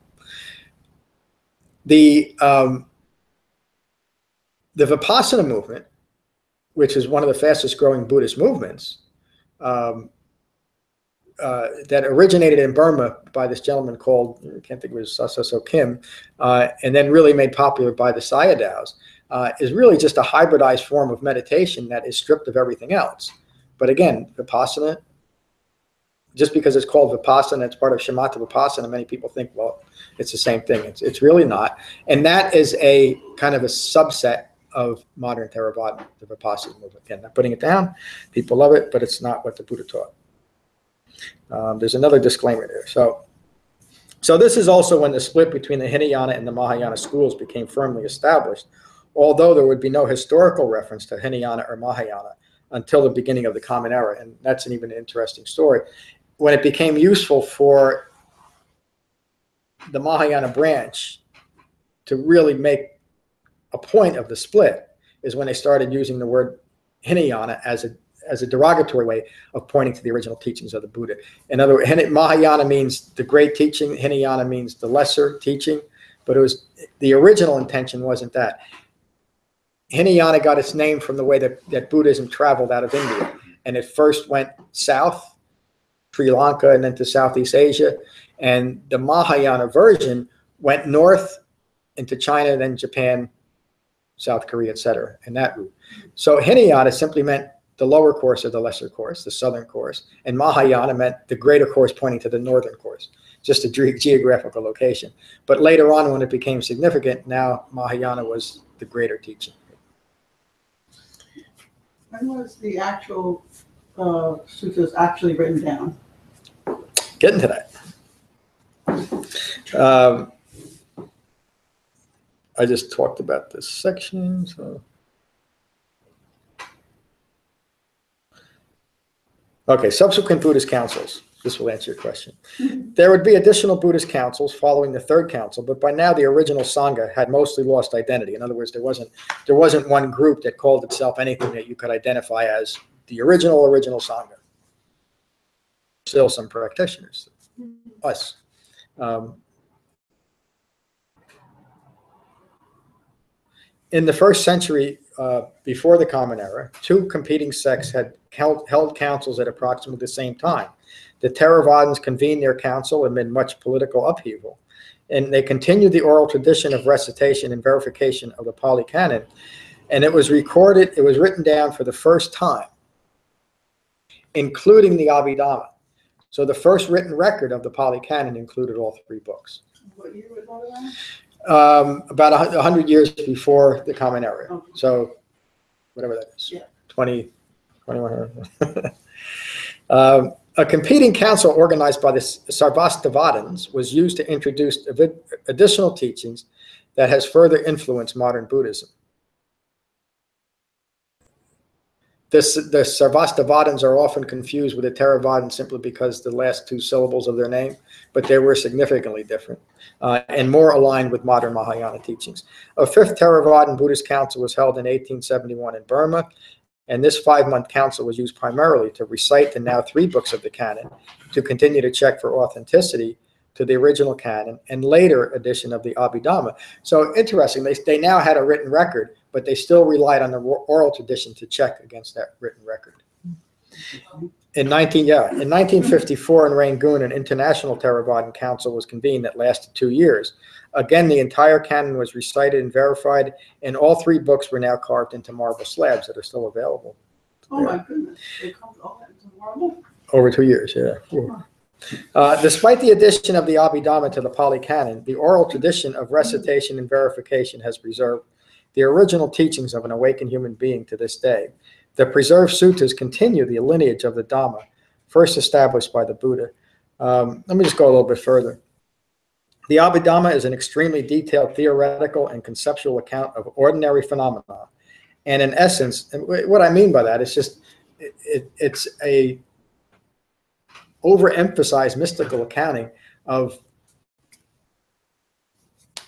The um, the Vipassana movement, which is one of the fastest growing Buddhist movements, um, uh, that originated in Burma by this gentleman called, I can't think of his Sasaso Kim, uh, and then really made popular by the Sayadaws, uh, is really just a hybridized form of meditation that is stripped of everything else. But again, Vipassana, just because it's called Vipassana, it's part of Shamatha Vipassana, many people think, well, it's the same thing. It's, it's really not. And that is a kind of a subset of modern Theravada, the Vipassana movement. Again, not putting it down. People love it, but it's not what the Buddha taught. Um, there's another disclaimer there. So, so this is also when the split between the Hinayana and the Mahayana schools became firmly established, although there would be no historical reference to Hinayana or Mahayana until the beginning of the Common Era. And that's an even interesting story. When it became useful for the Mahayana branch to really make a point of the split is when they started using the word Hinayana as a as a derogatory way of pointing to the original teachings of the Buddha. In other words, Mahayana means the great teaching, Hinayana means the lesser teaching, but it was the original intention wasn't that. Hinayana got its name from the way that, that Buddhism traveled out of India. And it first went south, Sri Lanka, and then to Southeast Asia. And the Mahayana version went north into China, then Japan, South Korea, etc., and that route. So Hinayana simply meant the lower course or the lesser course, the southern course, and Mahayana meant the greater course pointing to the northern course, just a ge- geographical location. But later on, when it became significant, now Mahayana was the greater teaching. When was the actual uh, sutras actually written down? Getting to that. Um, I just talked about this section, so. Okay, subsequent Buddhist councils. This will answer your question. There would be additional Buddhist councils following the third council, but by now the original Sangha had mostly lost identity. In other words, there wasn't there wasn't one group that called itself anything that you could identify as the original original Sangha. Still some practitioners, us. Um, in the first century, uh, before the Common Era, two competing sects had held, held councils at approximately the same time. The Theravadins convened their council amid much political upheaval, and they continued the oral tradition of recitation and verification of the Pali Canon. And it was recorded, it was written down for the first time, including the Abhidhamma. So the first written record of the Pali Canon included all three books. What year was that? Um, about a hun- a hundred years before the Common Era. Okay. So whatever that is. Yeah. 20, 2100. um, A competing council organized by the Sarvastivadins was used to introduce avi- additional teachings that has further influenced modern Buddhism. This, the Sarvastivadins are often confused with the Theravadins simply because the last two syllables of their name, but they were significantly different uh, and more aligned with modern Mahayana teachings. A fifth Theravadin Buddhist council was held in 1871 in Burma, and this five-month council was used primarily to recite the now three books of the canon, to continue to check for authenticity to the original canon and later edition of the Abhidhamma. So interesting, they, they now had a written record, but they still relied on the oral tradition to check against that written record. In 19, yeah, in 1954 in Rangoon, an international Theravada council was convened that lasted two years. Again, the entire canon was recited and verified, and all three books were now carved into marble slabs that are still available. Oh my goodness, they called all that into marble? Over two years, yeah. Uh, despite the addition of the Abhidhamma to the Pali Canon, the oral tradition of recitation and verification has preserved the original teachings of an awakened human being to this day. The preserved suttas continue the lineage of the Dhamma, first established by the Buddha. Um, let me just go a little bit further. The Abhidhamma is an extremely detailed theoretical and conceptual account of ordinary phenomena. And in essence, and what I mean by that is just it, it, it's a overemphasized mystical accounting of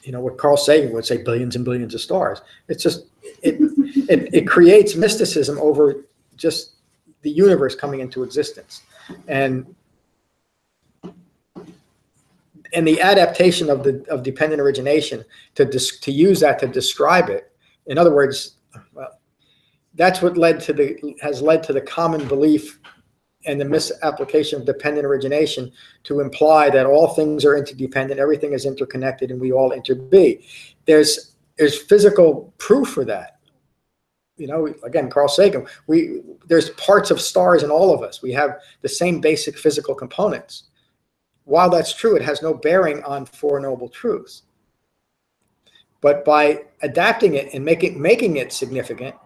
you know what Carl Sagan would say billions and billions of stars. It's just it it, it creates mysticism over just the universe coming into existence. And and the adaptation of the of dependent origination to to use that to describe it. In other words, well, that's what led to the has led to the common belief and the misapplication of dependent origination to imply that all things are interdependent, everything is interconnected, and we all interbe. There's there's physical proof for that. You know, again, Carl Sagan. We there's parts of stars in all of us. We have the same basic physical components. While that's true, it has no bearing on Four Noble Truths. But by adapting it and making making it significant,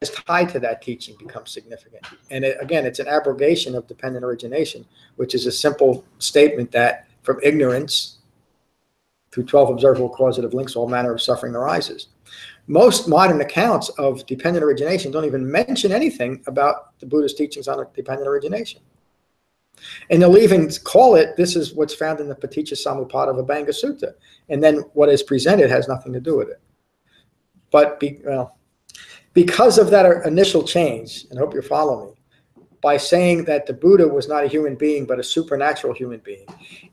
is tied to that teaching becomes significant. And it, again, it's an abrogation of dependent origination, which is a simple statement that from ignorance through 12 observable causative links, all manner of suffering arises. Most modern accounts of dependent origination don't even mention anything about the Buddhist teachings on dependent origination. And they'll even call it, this is what's found in the Paticca Samuppada Vibhanga Sutta. And then what is presented has nothing to do with it. But, be, well, because of that initial change, and I hope you're following me, by saying that the Buddha was not a human being but a supernatural human being,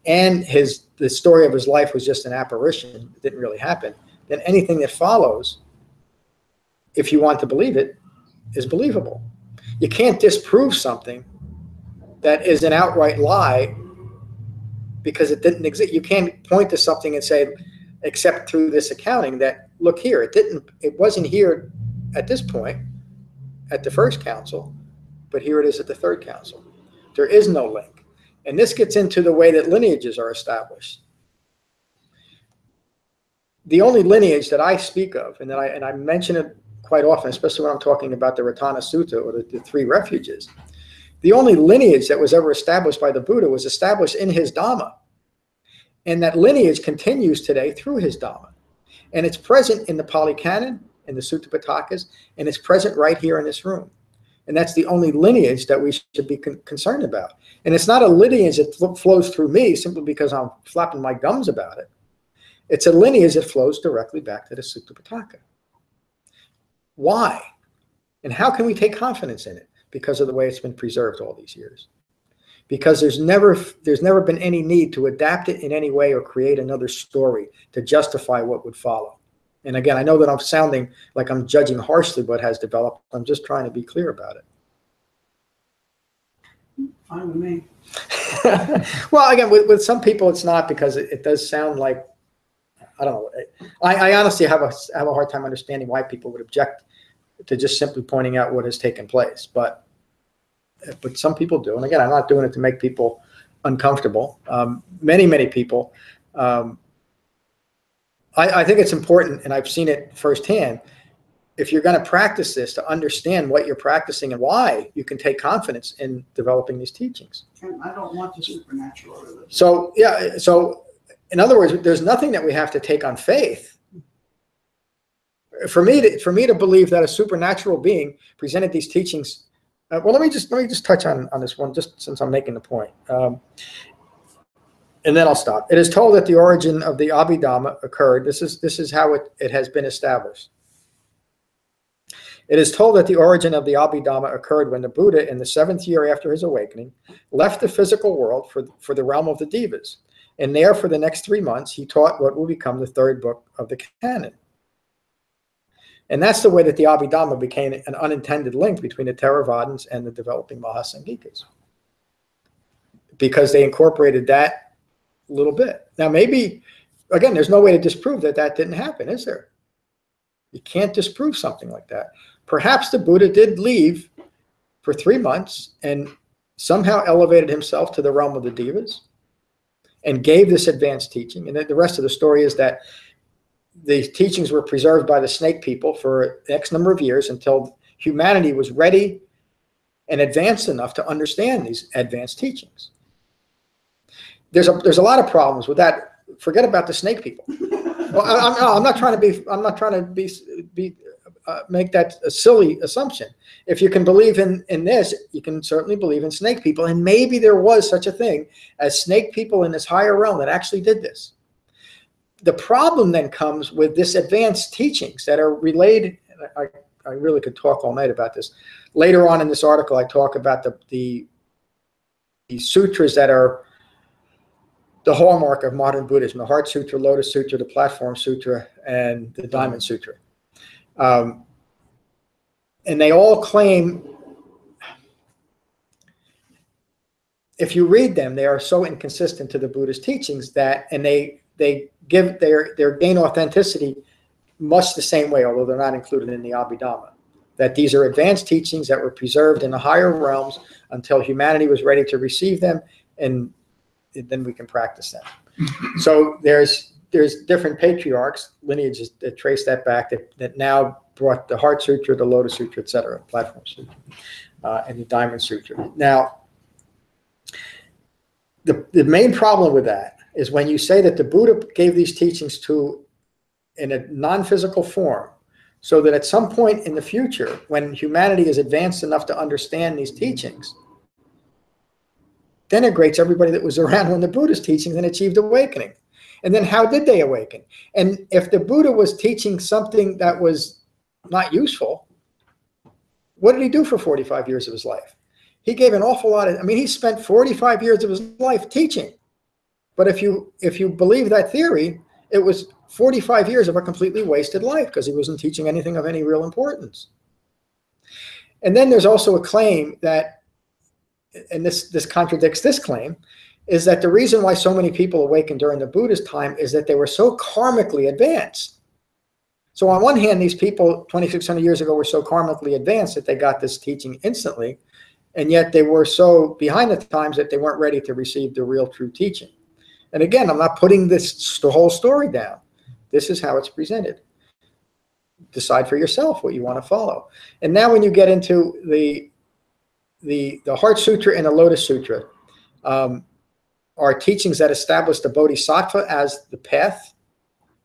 and his the story of his life was just an apparition, it didn't really happen, then anything that follows, if you want to believe it, is believable. You can't disprove something that is an outright lie because it didn't exist. You can't point to something and say, except through this accounting, that look here, it didn't, it wasn't here at this point at the first council, but here it is at the third council. There is no link. And this gets into the way that lineages are established. The only lineage that I speak of, and that I and I mention it quite often, especially when I'm talking about the Ratana Sutta or the, the three refuges, the only lineage that was ever established by the Buddha was established in his Dhamma. And that lineage continues today through his Dhamma. And it's present in the Pali Canon, in the Sutta Pitakas, and it's present right here in this room. And that's the only lineage that we should be con- concerned about. And it's not a lineage that fl- flows through me simply because I'm flapping my gums about it. It's a lineage that flows directly back to the Sutta Pitaka. Why? And how can we take confidence in it? Because of the way it's been preserved all these years. Because there's never there's never been any need to adapt it in any way or create another story to justify what would follow. And again, I know that I'm sounding like I'm judging harshly what has developed. I'm just trying to be clear about it. Fine with me. well, again, with, with some people, it's not because it, it does sound like I don't know. I, I honestly have a have a hard time understanding why people would object to just simply pointing out what has taken place. But but some people do, and again, I'm not doing it to make people uncomfortable. Um, many many people. Um, I, I think it's important, and I've seen it firsthand. if you're going to practice this to understand what you're practicing and why, you can take confidence in developing these teachings. I don't want the supernatural the. So, yeah, so in other words, there's nothing that we have to take on faith. For me to, for me to believe that a supernatural being presented these teachings, uh, well, let me just, let me just touch on, on this one, just since I'm making the point. Um, and then I'll stop. It is told that the origin of the Abhidhamma occurred. This is, this is how it, it has been established. It is told that the origin of the Abhidhamma occurred when the Buddha, in the seventh year after his awakening, left the physical world for, for the realm of the Devas. And there, for the next three months, he taught what will become the third book of the canon. And that's the way that the Abhidhamma became an unintended link between the Theravadins and the developing Mahasanghikas. Because they incorporated that little bit. Now, maybe, again, there's no way to disprove that that didn't happen, is there? You can't disprove something like that. Perhaps the Buddha did leave for three months and somehow elevated himself to the realm of the Devas and gave this advanced teaching. And the rest of the story is that the teachings were preserved by the snake people for X number of years until humanity was ready and advanced enough to understand these advanced teachings. There's a there's a lot of problems with that. Forget about the snake people. Well, I, I'm, no, I'm not trying to be I'm not trying to be be uh, make that a silly assumption. If you can believe in in this, you can certainly believe in snake people, and maybe there was such a thing as snake people in this higher realm that actually did this. The problem then comes with this advanced teachings that are relayed. I, I really could talk all night about this. Later on in this article, I talk about the the, the sutras that are the hallmark of modern Buddhism: the Heart Sutra, Lotus Sutra, the Platform Sutra, and the Diamond Sutra. Um, and they all claim, if you read them, they are so inconsistent to the Buddhist teachings that, and they they give their their gain authenticity much the same way, although they're not included in the Abhidhamma. That these are advanced teachings that were preserved in the higher realms until humanity was ready to receive them, and then we can practice them. so there's there's different patriarchs, lineages that trace that back that, that now brought the Heart Sutra, the Lotus Sutra, etc., Platform Sutra, uh, and the Diamond Sutra. Now, the, the main problem with that is when you say that the Buddha gave these teachings to in a non-physical form, so that at some point in the future, when humanity is advanced enough to understand these teachings, denigrates everybody that was around when the Buddha's teachings and achieved awakening. And then how did they awaken? And if the Buddha was teaching something that was not useful, what did he do for 45 years of his life? He gave an awful lot of, I mean, he spent 45 years of his life teaching. But if you if you believe that theory, it was 45 years of a completely wasted life because he wasn't teaching anything of any real importance. And then there's also a claim that, and this this contradicts this claim, is that the reason why so many people awakened during the Buddha's time is that they were so karmically advanced. So on one hand, these people 2,600 years ago were so karmically advanced that they got this teaching instantly, and yet they were so behind the times that they weren't ready to receive the real true teaching. And again, I'm not putting this the whole story down. This is how it's presented. Decide for yourself what you want to follow. And now, when you get into the the the Heart Sutra and the Lotus Sutra, um, are teachings that establish the Bodhisattva as the path,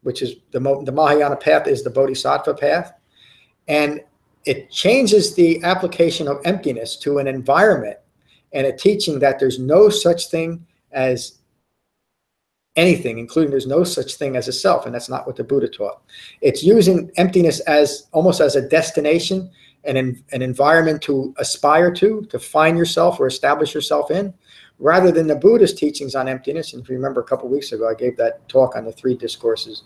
which is the the Mahayana path is the Bodhisattva path, and it changes the application of emptiness to an environment and a teaching that there's no such thing as anything, including there's no such thing as a self, and that's not what the Buddha taught. It's using emptiness as almost as a destination and an, an environment to aspire to, to find yourself or establish yourself in, rather than the Buddhist teachings on emptiness. And if you remember a couple weeks ago, I gave that talk on the three discourses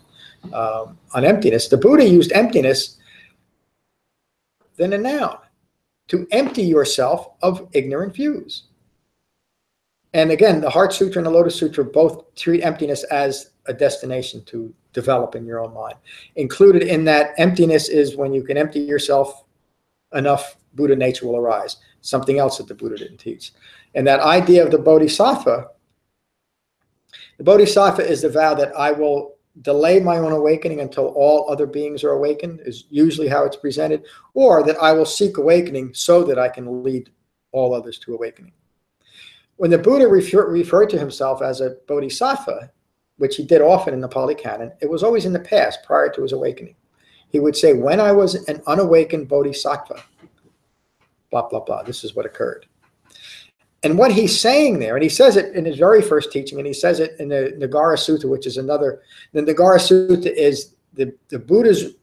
um, on emptiness. The Buddha used emptiness than a noun to empty yourself of ignorant views. And again, the Heart Sutra and the Lotus Sutra both treat emptiness as a destination to develop in your own mind. Included in that emptiness is when you can empty yourself enough, Buddha nature will arise. Something else that the Buddha didn't teach. And that idea of the Bodhisattva, the Bodhisattva is the vow that I will delay my own awakening until all other beings are awakened is usually how it's presented, or that I will seek awakening so that I can lead all others to awakening. When the Buddha refer, referred to himself as a bodhisattva, which he did often in the Pali Canon, it was always in the past prior to his awakening. He would say, When I was an unawakened bodhisattva, blah, blah, blah, this is what occurred. And what he's saying there, and he says it in his very first teaching, and he says it in the Nagara Sutta, which is another, the Nagara Sutta is the, the Buddha's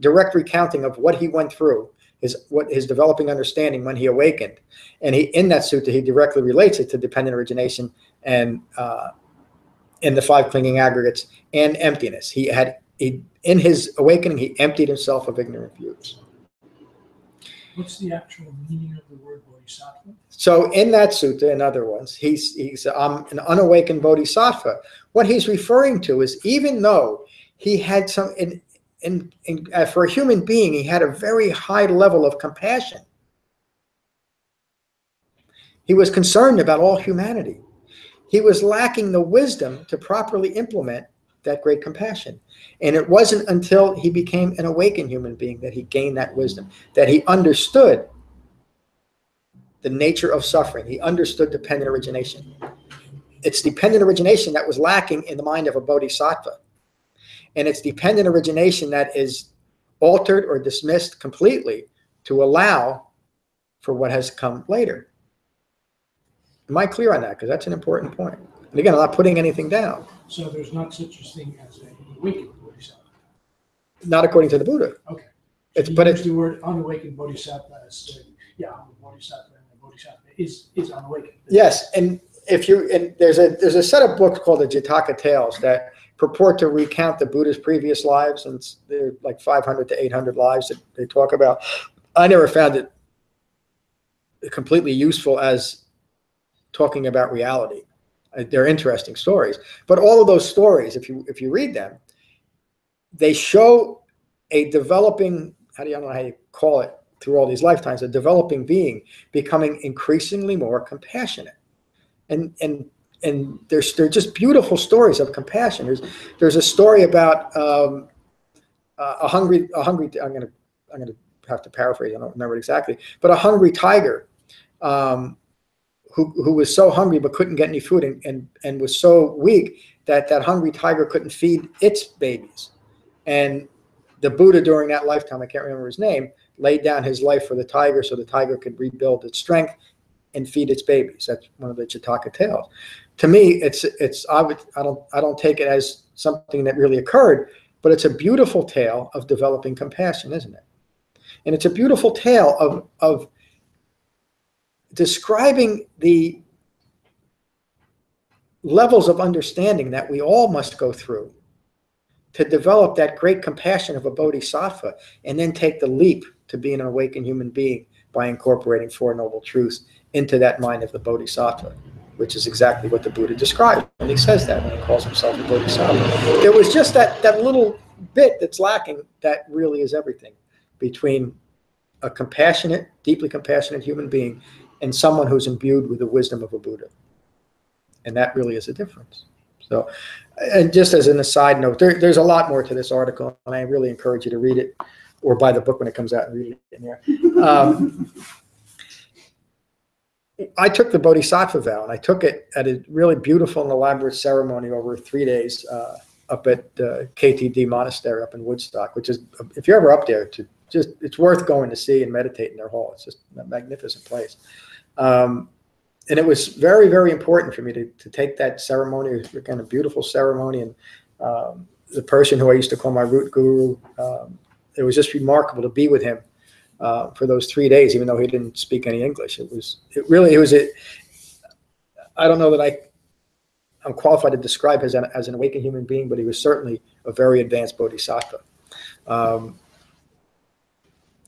direct recounting of what he went through, his what his developing understanding when he awakened. And he in that sutta, he directly relates it to dependent origination and uh, in the five clinging aggregates and emptiness. He had he, in his awakening, he emptied himself of ignorant views. What's the actual meaning of the word bodhisattva? So in that sutta and other ones, he's he's I'm an unawakened bodhisattva. What he's referring to is even though he had some in in, in uh, for a human being, he had a very high level of compassion. He was concerned about all humanity. He was lacking the wisdom to properly implement that great compassion. And it wasn't until he became an awakened human being that he gained that wisdom, that he understood the nature of suffering. He understood dependent origination. It's dependent origination that was lacking in the mind of a bodhisattva. And it's dependent origination that is altered or dismissed completely to allow for what has come later. Am I clear on that? Because that's an important point. And again, I'm not putting anything down, So there's not such a thing as a awakened bodhisattva. not according to the Buddha. Okay. It's, You but it's, the word unawakened bodhisattva as, yeah, I'm a bodhisattva, and a bodhisattva is, is unawakened. yes. And if you, and there's a, there's a set of books called the Jataka Tales that purport to recount the Buddha's previous lives. And they're like 500 to 800 lives that they talk about. I never found it completely useful as talking about reality. They're interesting stories, but all of those stories, if you if you read them, they show a developing how do you I don't know how you call it through all these lifetimes a developing being becoming increasingly more compassionate, and and and there's they're just beautiful stories of compassion. There's there's a story about um, a hungry a hungry I'm gonna I'm gonna have to paraphrase I don't remember it exactly, but a hungry tiger. Um, who, who was so hungry but couldn't get any food and, and, and was so weak that that hungry tiger couldn't feed its babies. And the Buddha during that lifetime, I can't remember his name, laid down his life for the tiger so the tiger could rebuild its strength and feed its babies. That's one of the Jataka tales. To me, it's it's I would I don't I don't take it as something that really occurred, but it's a beautiful tale of developing compassion, isn't it? And it's a beautiful tale of of describing the levels of understanding that we all must go through to develop that great compassion of a bodhisattva and then take the leap to being an awakened human being by incorporating Four Noble Truths into that mind of the bodhisattva, which is exactly what the Buddha described. when he says that, when he calls himself a bodhisattva. There was just that, that little bit that's lacking that really is everything between a compassionate, deeply compassionate human being and someone who's imbued with the wisdom of a Buddha. And that really is a difference. So, and just as an aside note, there, there's a lot more to this article, and I really encourage you to read it or buy the book when it comes out and read it in there. Um, I took the Bodhisattva vow, and I took it at a really beautiful and elaborate ceremony over three days uh, up at uh, KTD Monastery up in Woodstock, which is, if you're ever up there, to just it's worth going to see and meditate in their hall. It's just a magnificent place. Um, and it was very, very important for me to, to take that ceremony. Kind of beautiful ceremony. And um, the person who I used to call my root guru, um, it was just remarkable to be with him uh, for those three days, even though he didn't speak any English. It was, it really, it was, a, I don't know that I, I'm qualified to describe him as an, as an awakened human being, but he was certainly a very advanced bodhisattva. Um,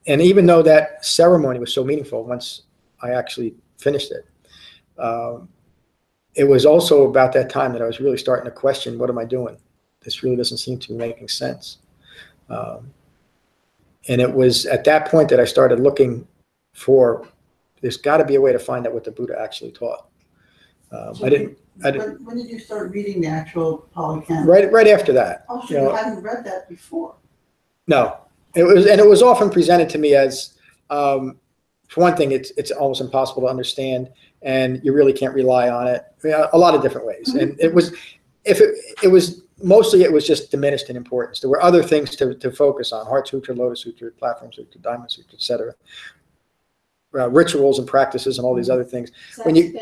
and even though that ceremony was so meaningful, once I actually finished it, um, it was also about that time that I was really starting to question, what am I doing? This really doesn't seem to be making sense. Um, and it was at that point that I started looking for, there's got to be a way to find out what the Buddha actually taught. Um, So I didn't, I When, didn't, when did you start reading the actual Pali Canon? right, right after that. Oh, so you you know- hadn't read that before? No, it was, and it was often presented to me as, um, for one thing, it's, it's almost impossible to understand and you really can't rely on it. I mean, a lot of different ways. And it was, if it, it was, mostly it was just diminished in importance. There were other things to, to focus on, Heart Sutra, Lotus Sutra, Platform Sutra, Diamond Sutra, et cetera. Uh, rituals and practices and all these other things. When you-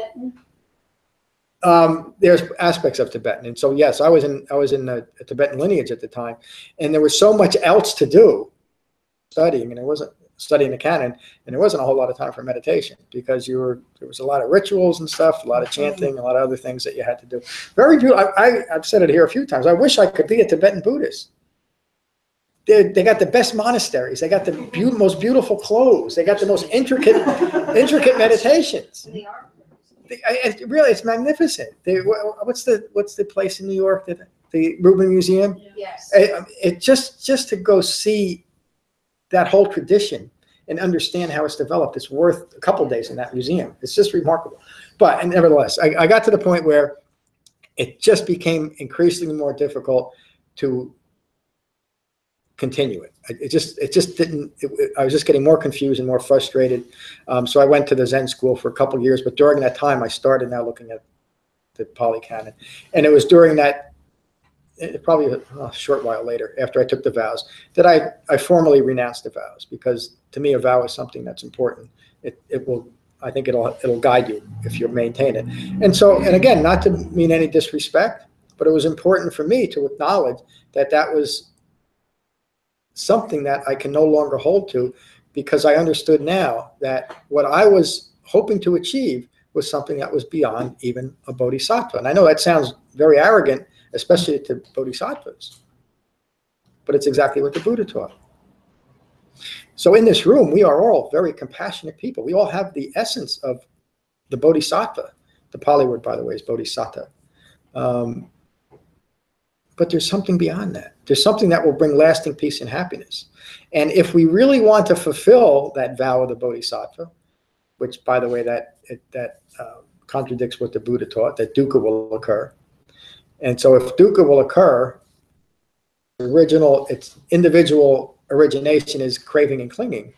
Um, there's aspects of Tibetan, and so yes, I was in I was in a, a Tibetan lineage at the time, and there was so much else to do, studying, and it wasn't studying the canon, and there wasn't a whole lot of time for meditation because you were there was a lot of rituals and stuff, a lot of chanting, a lot of other things that you had to do. Very beautiful. I, I I've said it here a few times. I wish I could be a Tibetan Buddhist. They, they got the best monasteries. They got the beau- most beautiful clothes. They got the most intricate intricate meditations. They. I- It, really, it's magnificent. They, what's the what's the place in New York that the Rubin Museum? Yes. It, um, it just just to go see that whole tradition and understand how it's developed. It's worth a couple days in that museum. It's just remarkable. But and nevertheless, I, I got to the point where it just became increasingly more difficult to continue it. It just it just didn't. It, it- I was just getting more confused and more frustrated. Um, so I went to the Zen school for a couple years. But during that time, I started now looking at the Pali Canon, and it was during that eh, probably a, a short while later, after I took the vows, that I I formally renounced the vows because to me a vow is something that's important. It it will. I think it'll it'll guide you if you maintain it. And so, and again, not to mean any disrespect, but it was important for me to acknowledge that that was something that I can no longer hold to because I understood now that what I was hoping to achieve was something that was beyond even a bodhisattva. And I know that sounds very arrogant, especially to bodhisattvas, but it's exactly what the Buddha taught. So in this room, we are all very compassionate people. We all have the essence of the bodhisattva. The Pali word, by the way, is bodhisatta. Um, but there's something beyond that. There's something that will bring lasting peace and happiness. And if we really want to fulfill that vow of the bodhisattva, which, by the way, that that uh, contradicts what the Buddha taught, that dukkha will occur. And so, if dukkha will occur, original, its individual origination is craving and clinging.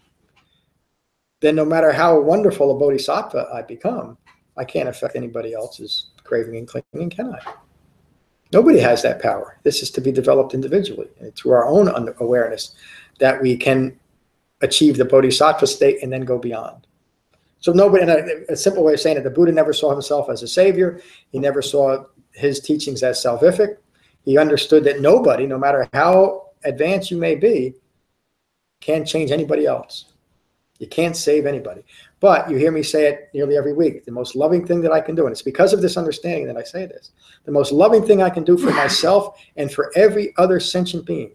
Then, no matter how wonderful a bodhisattva I become, I can't affect anybody else's craving and clinging, can I? Nobody has that power. This is to be developed individually and through our own awareness that we can achieve the bodhisattva state and then go beyond. So nobody, in a, a simple way of saying it, the Buddha never saw himself as a savior. He never saw his teachings as salvific. He understood that nobody, no matter how advanced you may be, can change anybody else. You can't save anybody. But you hear me say it nearly every week. The most loving thing that I can do, and it's because of this understanding that I say this, the most loving thing I can do for myself and for every other sentient being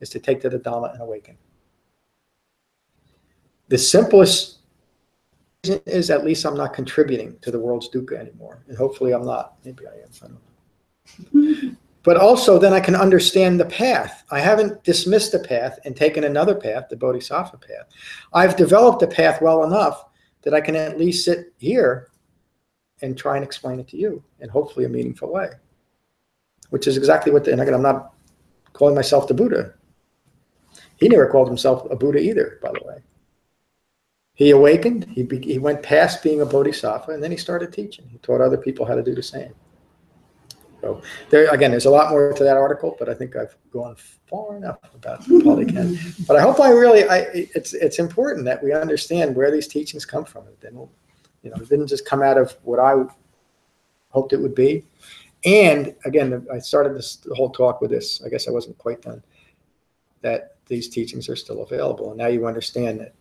is to take to the Dhamma and awaken. The simplest reason is at least I'm not contributing to the world's dukkha anymore. And hopefully I'm not. Maybe I am. I don't know. But also, then I can understand the path. I haven't dismissed the path and taken another path, the Bodhisattva path. I've developed the path well enough that I can at least sit here and try and explain it to you in hopefully a meaningful way, which is exactly what, the, and again, I'm not calling myself the Buddha. He never called himself a Buddha either, by the way. He awakened, he, be, he went past being a bodhisattva, and then he started teaching. He taught other people how to do the same. So there again, there's a lot more to that article, but I think I've gone far enough about Pali Canon. but I hope I really, I it's it's important that we understand where these teachings come from. It didn't, you know, it didn't just come out of what I hoped it would be. And again, I started this whole talk with this. I guess I wasn't quite done. That these teachings are still available, and now you understand that.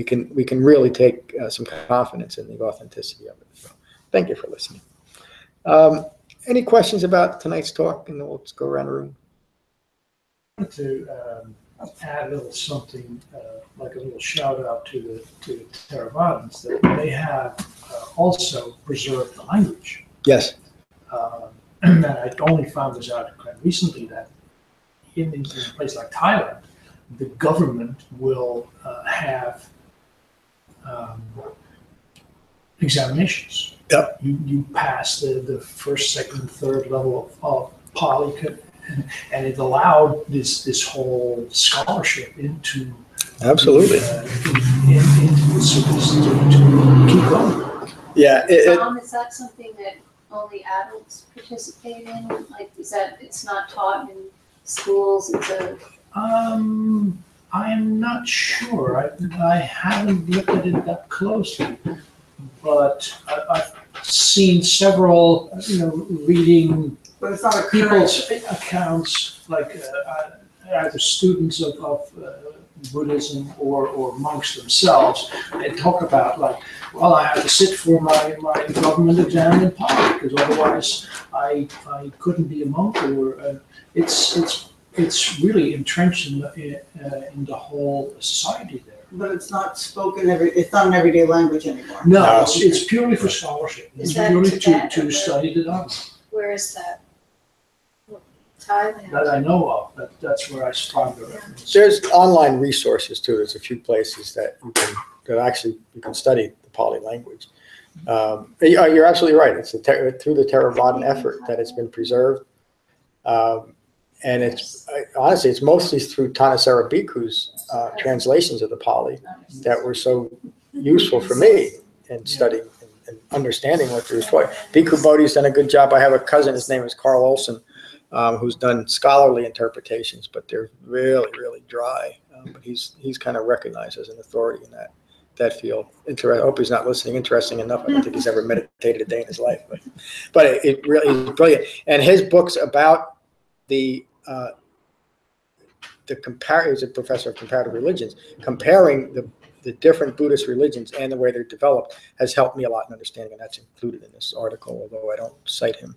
We can we can really take uh, some confidence in the authenticity of it. So, thank you for listening. Um, any questions about tonight's talk? And then we'll just go around the room. I wanted to um, add a little something, uh, like a little shout out to the, to the Theravadins, that they have uh, also preserved the language. Yes. Um, And I only found this out quite recently, that in, in a place like Thailand, the government will uh, have um, examinations. Yep. You, you pass the, the first, second, third level of, of Pali, and, and it allowed this, this whole scholarship into. Absolutely. uh, in- in- Into the schools to, to keep going. Yeah, it, it, Tom, is that something that only adults participate in? Like, is that, it's not taught in schools, it's a, Um, I'm not sure. I, I haven't looked at it that closely, but I, I've seen several, you know, reading But it's not a current, people's accounts, like uh, uh, either students of, of uh, Buddhism or, or monks themselves, they talk about like, well, I have to sit for my, my government exam in Pali because otherwise I, I couldn't be a monk or, uh, it's, it's, it's really entrenched in, the- in, uh, in the whole society there. but it's not spoken every, it's not an everyday language anymore. No, No. it's, it's purely for scholarship. Is It's that purely to, Tibet to the- study the Dharma. where is that? Thailand? That I know of, that, that's where I found the reference. there's online resources too. There's a few places that you can, that actually, you can study the Pali language. Um, you- You're absolutely right. It's a Ther- through the Theravadan effort that it's been preserved. Um, And it's, I- honestly, it's mostly through Thanissaro Bhikkhu's uh, translations of the Pali that were so useful for me in studying and- and understanding what were taught. Bhikkhu Bodhi's done a good job. I have a cousin, his name is Carl Olson, um, who's done scholarly interpretations, but they're really, really dry. Um, but he's he's kind of recognized as an authority in that that field. Inter- I hope he's not listening. Interesting enough, I don't think he's ever meditated a day in his life, but but it, it really is brilliant. And his books about the uh, the compare he's a professor of comparative religions, comparing the the different Buddhist religions and the way they're developed has helped me a lot in understanding, and that's included in this article, although I don't cite him.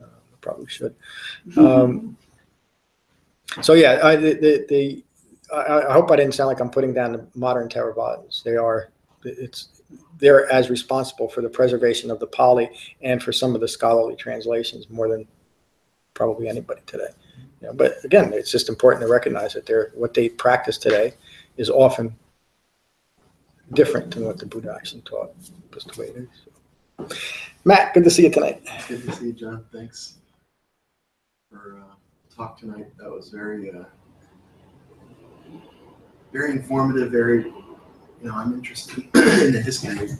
Uh, I probably should. Um, so yeah, I, the, the, the I, I hope I didn't sound like I'm putting down the modern Theravadins. They are, it's, they're as responsible for the preservation of the Pali and for some of the scholarly translations more than probably anybody today. You know, but again, it's just important to recognize that they're, what they practice today is often different than what the Buddha actually taught, just the way it is. So. Matt, good to see you tonight. Good to see you, John. Thanks for uh, talk tonight. That was very, uh, very informative. Very, you know, I'm interested in the history,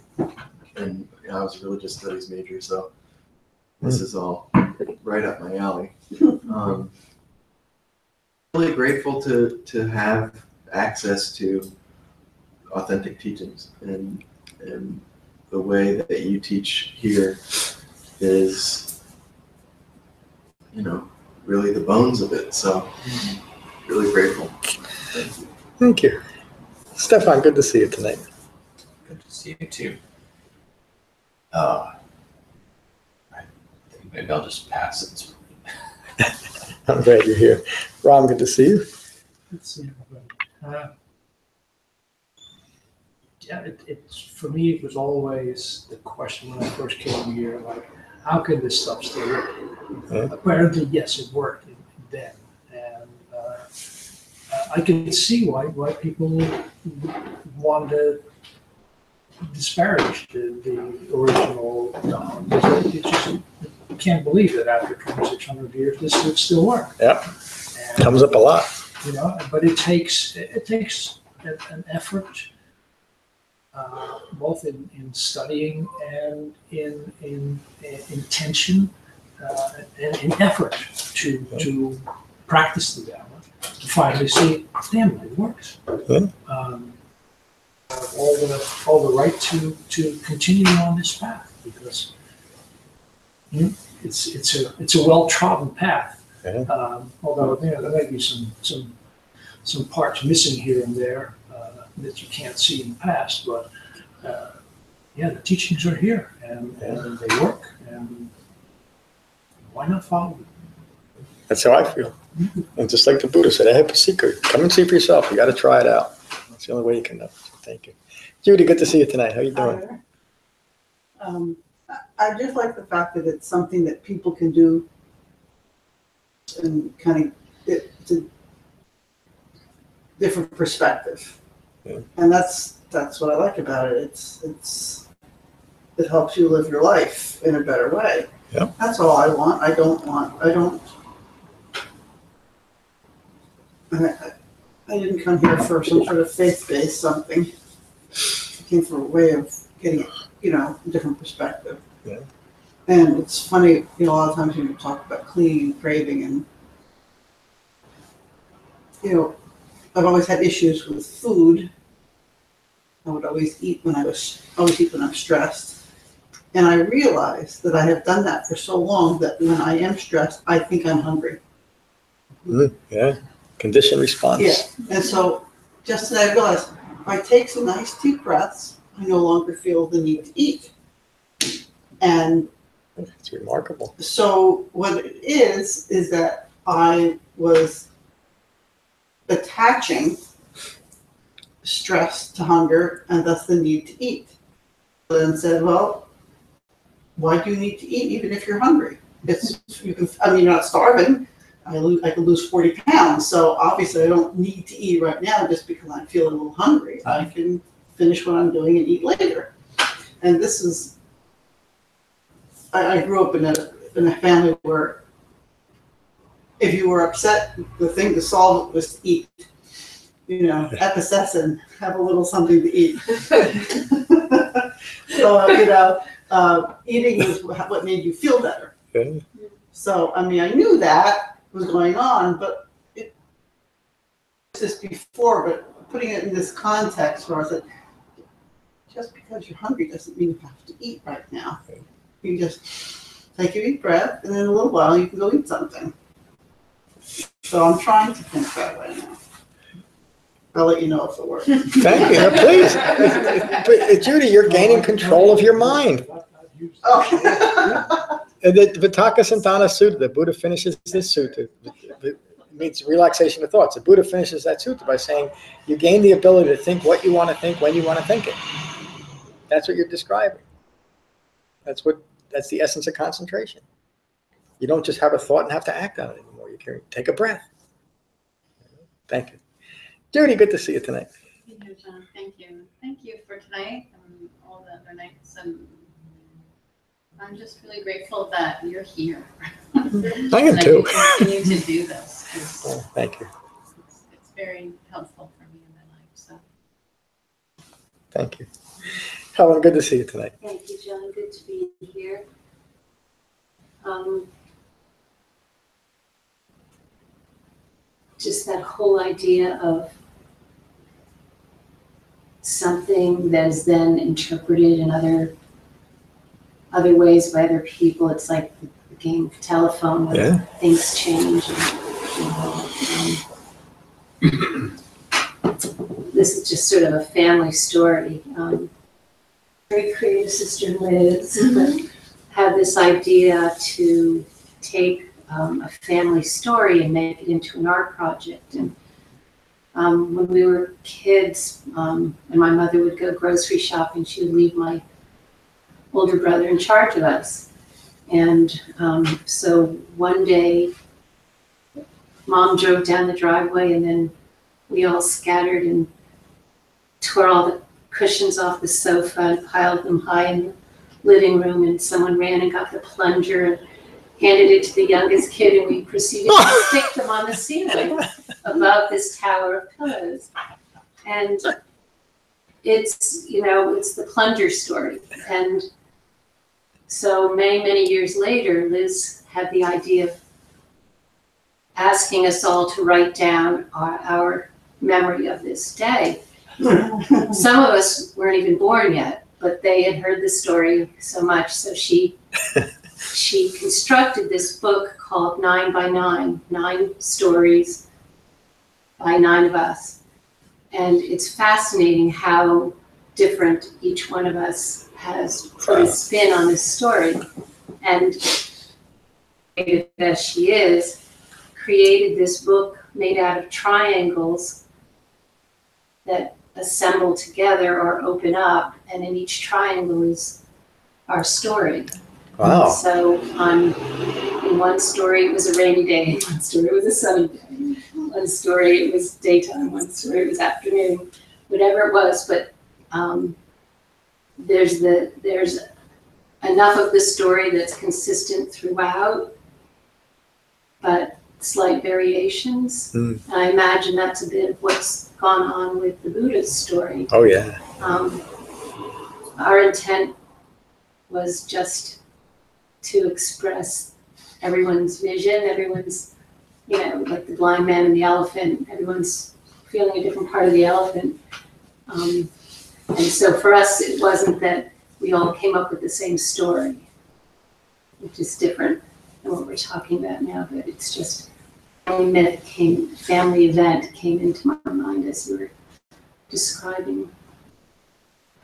and you know, I was a religious studies major, so this is all right up my alley. Um, really grateful to to have access to authentic teachings and and the way that you teach here is, you know, really the bones of it. So, really grateful. Thank you. Thank you. Stefan, good to see you tonight. Good to see you too. Uh, maybe I'll just pass it. I'm glad you're here. Ron, good to see you. Let's see. Uh, Yeah, it, it's, for me, it was always the question when I first came here, like, how can this stuff still work? Yeah. Apparently, yes, it worked then. And uh, I can see why, why people want to disparage the, the original. it- it's just, you can't believe that after 2,600 years, this would still work. Yep. And- Comes up a lot. you know but it takes it takes an an effort uh, both in, in studying and in in, in intention uh, and in effort to to practice the Dharma to finally see damn it works Yeah. um, have all the all the right to to continue on this path because it's it's a it's a well trodden path Yeah. um, although you know, there may be some, some, some parts missing here and there uh, that you can't see in the past, but uh, yeah, the teachings are here and, and they work, and why not follow them? That's how I feel. And just like the Buddha said, I have a secret. Come and see for yourself. You got to try it out. That's the only way you can know. Thank you. Judy, good to see you tonight. How are you doing? Um, I- just like the fact that it's something that people can do and kind of, it's a different perspective. Yeah. And that's, that's what I like about it. It's, it's, it helps you live your life in a better way. Yeah. That's all I want. I don't want, I don't. I, I- I didn't come here for some sort of faith-based something. I came for a way of getting, you know, a different perspective. Yeah. And it's funny, you know, a lot of times when you talk about clinging and craving and, you know, I've always had issues with food. I would always eat when I was, always eat when I'm stressed. And I realized that I have done that for so long that when I am stressed, I think I'm hungry. Yeah, conditioned response. Yeah. And so just today I realized if I take some nice deep breaths, I no longer feel the need to eat. And It's remarkable. so what it is, is that I was attaching stress to hunger and thus the need to eat. Then said, well, why do you need to eat even if you're hungry? It's, you can, I mean, you're not starving. I lose, I could lose forty pounds, so obviously I don't need to eat right now just because I'm feeling a little hungry. I can finish what I'm doing and eat later. And this is, I, I grew up in a, in a family where if you were upset, the thing to solve it was to eat. You know, epicessin, have a little something to eat. So, you know, uh, eating was what made you feel better. Yeah. So, I mean, I knew that was going on, but it, this before, but putting it in this context where I said, just because you're hungry doesn't mean you have to eat right now. You just take a deep breath, and in a little while you can go eat something. So I'm trying to think that way now. I'll let you know if it works. Thank you, please. But, uh, Judy, you're gaining control of your mind. Oh. And the Vitakkasanthana Sutta, the Buddha finishes this sutta, it means relaxation of thoughts. The Buddha finishes that sutta by saying, you gain the ability to think what you want to think when you want to think it. That's what you're describing. That's what, that's the essence of concentration. You don't just have a thought and have to act on it anymore. You can take a breath. Thank you. Judy, good to see you tonight. You John, thank you. Thank you for tonight and all the other nights. And I'm just really grateful that you're here. I am too. you continue to do this. Oh, Thank you. It's it's very helpful for me in my life, so. Thank you. Helen, good to see you tonight. Thank you, John. Good to be here. Um, Just that whole idea of something that is then interpreted in other, other ways by other people. It's like the game of telephone where Yeah. things change. and, you know, um, This is just sort of a family story. Um, very creative sister Liz had this idea to take um, a family story and make it into an art project. And um, when we were kids, um, and my mother would go grocery shopping, she would leave my older brother in charge of us. And um, so one day, mom drove down the driveway, and then we all scattered and tore all the cushions off the sofa and piled them high in the living room and someone ran and got the plunger and handed it to the youngest kid and we proceeded to stick them on the ceiling above this tower of pillows. And it's, you know, it's the plunger story. And so many, many years later, Liz had the idea of asking us all to write down our, our memory of this day. Some of us weren't even born yet, but they had heard the story so much, so she she constructed this book called Nine by Nine, Nine Stories by Nine of Us. And it's fascinating how different each one of us has put a spin on this story. And as she is, created this book made out of triangles that assemble together or open up, and in each triangle is our story. Wow. So on, in one story, it was a rainy day, one story, it was a sunny day. One story, it was daytime, one story, it was afternoon, whatever it was, but, um, there's the, there's enough of the story that's consistent throughout, but slight variations. And I imagine that's a bit of what's gone on with the Buddha's story. Oh, yeah. Um, our intent was just to express everyone's vision, everyone's, you know, like the blind man and the elephant, everyone's feeling a different part of the elephant. Um, and so for us, it wasn't that we all came up with the same story, which is different than what we're talking about now, but it's just family minute came, family event came into my mind as you were describing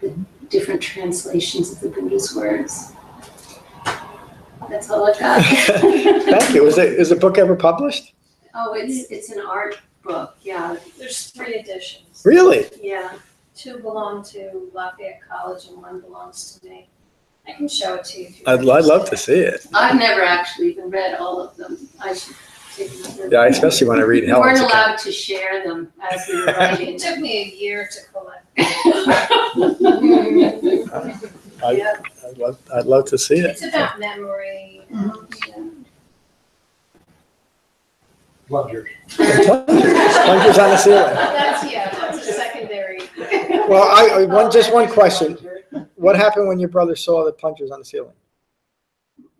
the different translations of the Buddha's words. That's all I got. Thank you. Is it, is the book ever published? Oh, it's, it's an art book, yeah, There's three editions. Really? yeah. Two belong to Lafayette College and one belongs to me. I can show it to you if you. I'd, I'd love to see it. I've never actually even read all of them. I should them. Yeah, I especially when I read We Helen's weren't account. allowed to share them as we were writing. It took me a year to collect. I- Yeah. I'd love, I'd love to see it. It's about memory and, yeah. Plungers. Plungers on the ceiling. That's, yeah, that's a secondary. Well, I, I, one, just one question. What happened when your brother saw the plungers on the ceiling?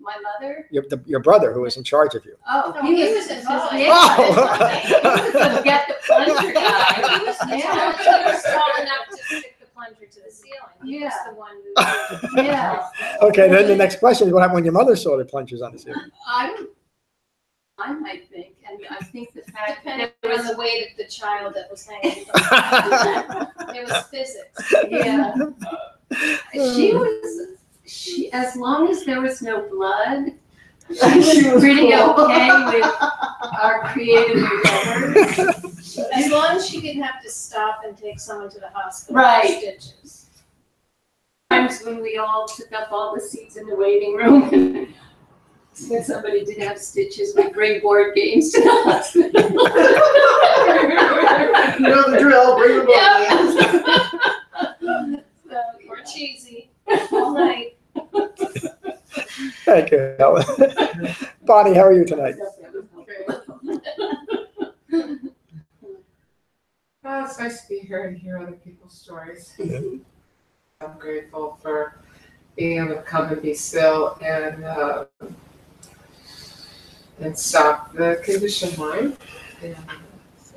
My mother? Your, the, your brother who was in charge of you. Oh, No, he was involved. Yeah. Oh. Forget the plunger guy. He was, he was tall enough to stick the plunger to the ceiling. He was Yeah. the one who. Yeah. Okay, then the next question is what happened when your mother saw the plungers on the ceiling? I don't, I might think, and I think the fact that Depending there on was the weight of the child that was hanging. It was physics. Yeah. She was, she, as long as there was no blood, she was pretty okay with our creative endeavors. As long as she didn't have to stop and take someone to the hospital Right. for stitches. Times when we all took up all the seats in the waiting room. When somebody did have stitches, we bring board games to the hospital. You know the drill, bring the Yeah. So, Or cheesy, all night. Thank you, Helen. Bonnie, how are you tonight? Oh, it's nice to be here and hear other people's stories. Yeah. I'm grateful for being able to come and be still and uh, and stop the condition mind. And, so.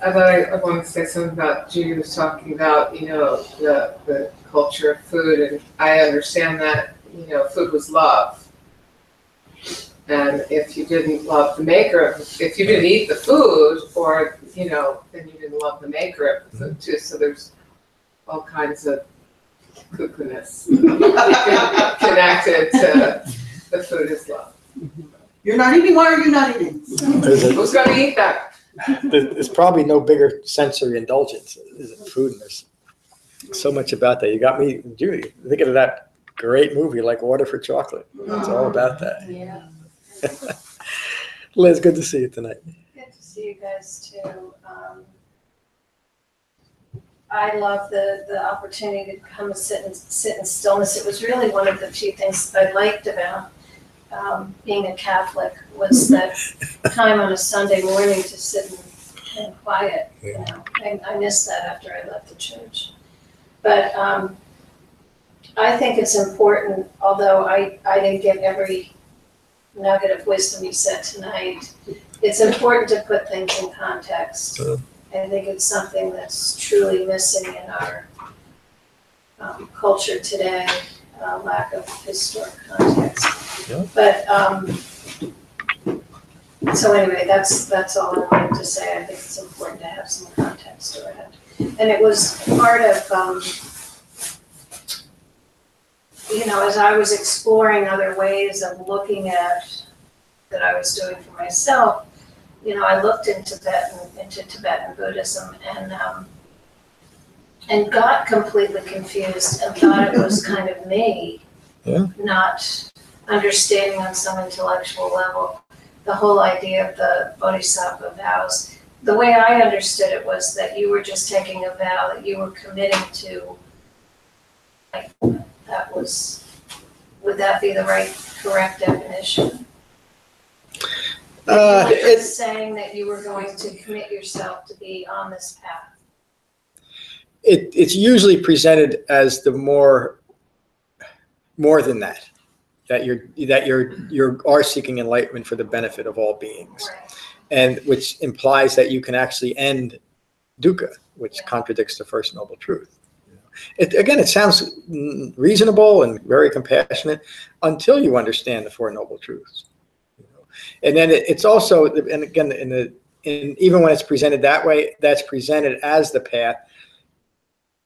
I thought I, I wanted to say something about Judy was talking about, you know, the the culture of food, and I understand that, you know, food was love. And if you didn't love the maker of, if you didn't eat the food, or, you know, then you didn't love the maker of the food mm-hmm. too, so there's all kinds of cuckoo-ness connected to the food is love. Mm-hmm. You're not eating, why are you not eating? There's, a, Who's gonna eat that? there's probably no bigger sensory indulgence is it food and there's so much about that. You got me, Judy, thinking of that great movie like Water for Chocolate. It's all about that. Yeah. Liz, good to see you tonight. Good to see you guys too. Um, I love the, the opportunity to come and sit and sit in stillness. It was really one of the few things I liked about um, being a Catholic was that time on a Sunday morning to sit in, in quiet. You know, I, I missed that after I left the church. But um, I think it's important, although I, I didn't get every nugget of wisdom you said tonight, it's important to put things in context. Sure. I think it's something that's truly missing in our um, culture today, uh, lack of historic context. Yeah. But, um, so anyway, that's, that's all I wanted to say. I think it's important to have some context around. And it was part of, um, you know, as I was exploring other ways of looking at, that I was doing for myself, you know, I looked into Tibetan, into Tibetan Buddhism and, um, and got completely confused and thought it was kind of me. Yeah. Not understanding on some intellectual level, the whole idea of the bodhisattva vows. The way I understood it was that you were just taking a vow that you were committing to like, that was, would that be the right, correct definition? Uh, it's, saying that you were going to commit yourself to be on this path. it, it's usually presented as the more, more than that. That you're, that you're, you are seeking enlightenment for the benefit of all beings. Right. And which implies that you can actually end dukkha, which contradicts the first noble truth. It, again, it sounds reasonable and very compassionate until you understand the Four Noble Truths. And then it, it's also, and again, in the, in, even when it's presented that way, that's presented as the path,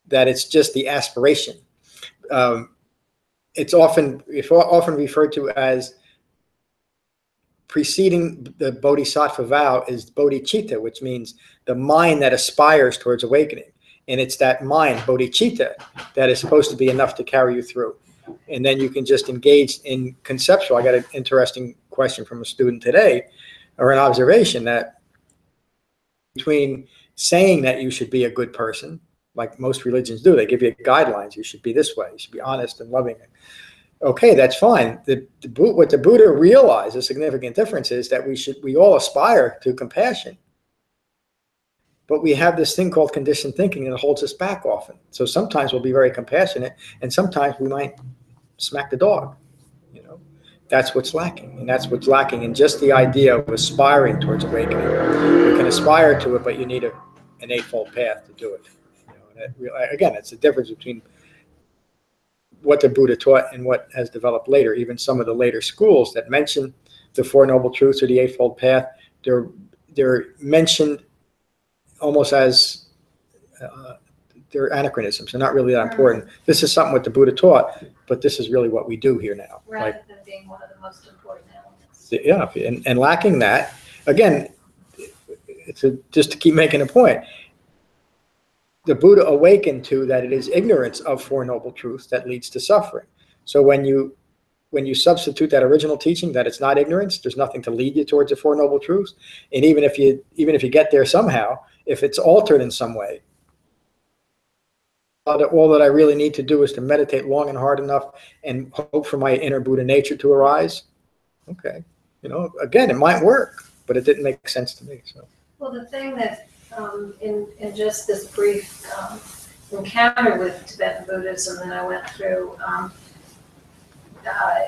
that it's just the aspiration. Um, it's often, it's often referred to as preceding the bodhisattva vow is bodhicitta, which means the mind that aspires towards awakening. And it's that mind, bodhicitta, that is supposed to be enough to carry you through. And then you can just engage in conceptual. I got an interesting question from a student today, or an observation that between saying that you should be a good person, like most religions do, they give you guidelines. You should be this way. You should be honest and loving. Okay, that's fine. The, the what the Buddha realized, a significant difference is that we should we all aspire to compassion. But we have this thing called conditioned thinking and it holds us back often. So sometimes we'll be very compassionate and sometimes we might smack the dog. You know, that's what's lacking. And that's what's lacking in just the idea of aspiring towards awakening. You can aspire to it, but you need a, an eightfold path to do it. You know, again, it's the difference between what the Buddha taught and what has developed later. Even some of the later schools that mention the Four Noble Truths or the Eightfold Path, they're they're mentioned almost as uh, they're anachronisms. They're not really that important. This is something what the Buddha taught, but this is really what we do here now. Like, Rather than being one of the most important elements. yeah, and, and lacking that, again, it's a, just to keep making a point. The Buddha awakened to that it is ignorance of Four Noble Truths that leads to suffering. So when you when you substitute that original teaching that it's not ignorance, there's nothing to lead you towards the Four Noble Truths, and even if you even if you get there somehow, if it's altered in some way, all that, I really need to do is to meditate long and hard enough and hope for my inner Buddha nature to arise. Okay, you know, again, it might work, but it didn't make sense to me. So Well, the thing that, um, in, in just this brief, um, encounter with Tibetan Buddhism that I went through, um, uh,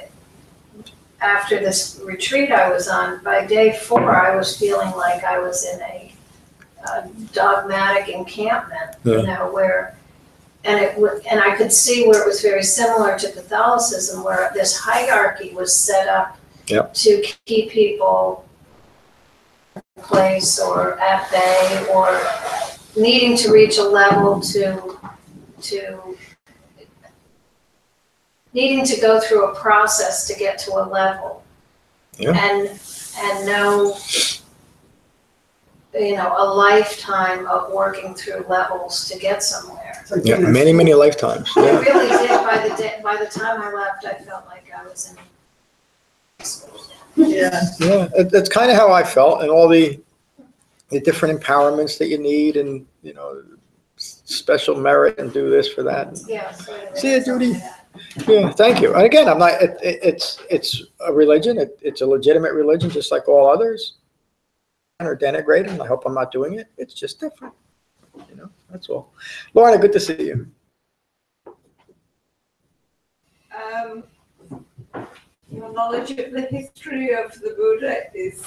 after this retreat I was on, by day four, I was feeling like I was in a uh, dogmatic encampment, you know, where, and it would, and I could see where it was very similar to Catholicism, where this hierarchy was set up Yep. to keep people place or at bay or needing to reach a level to, to needing to go through a process to get to a level. Yeah. And, and no, you know, a lifetime of working through levels to get somewhere. Like yeah, many many lifetimes. I really did, by the day, by the time I left, I felt like I was in. Yeah, Yeah, it, that's kind of how I felt, and all the the different empowerments that you need, and you know, special merit and do this for that. Yeah. See ya, Judy. Yeah, thank you. And again, I'm not. It, it, it's it's a religion. It, it's a legitimate religion, just like all others. Or denigrating. I hope I'm not doing it. It's just different. You know, that's all. Lorna, good to see you. Um, your knowledge of the history of the Buddha is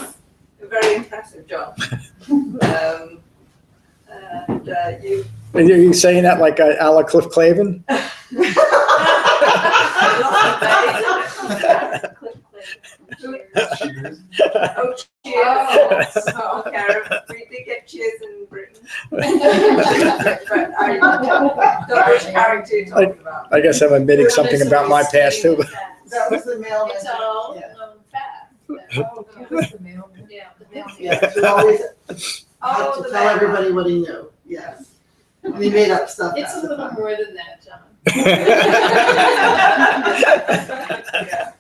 a very impressive, John. um, and uh, you. Are you saying that like uh, Ala Cliff Clavin? Click, click. oh, cheers! Oh, Karen, we did get cheers in Britain. but I don't know which character you're talking about. I guess I'm admitting something about my past too. But- that was the mail. It's all Yeah. um, fast. Oh, yeah, the mail. Yeah, the mail. Yeah, he always had Oh, to the tell everybody what he knew, yes. And he made up stuff. It's a half little time. more than that, John.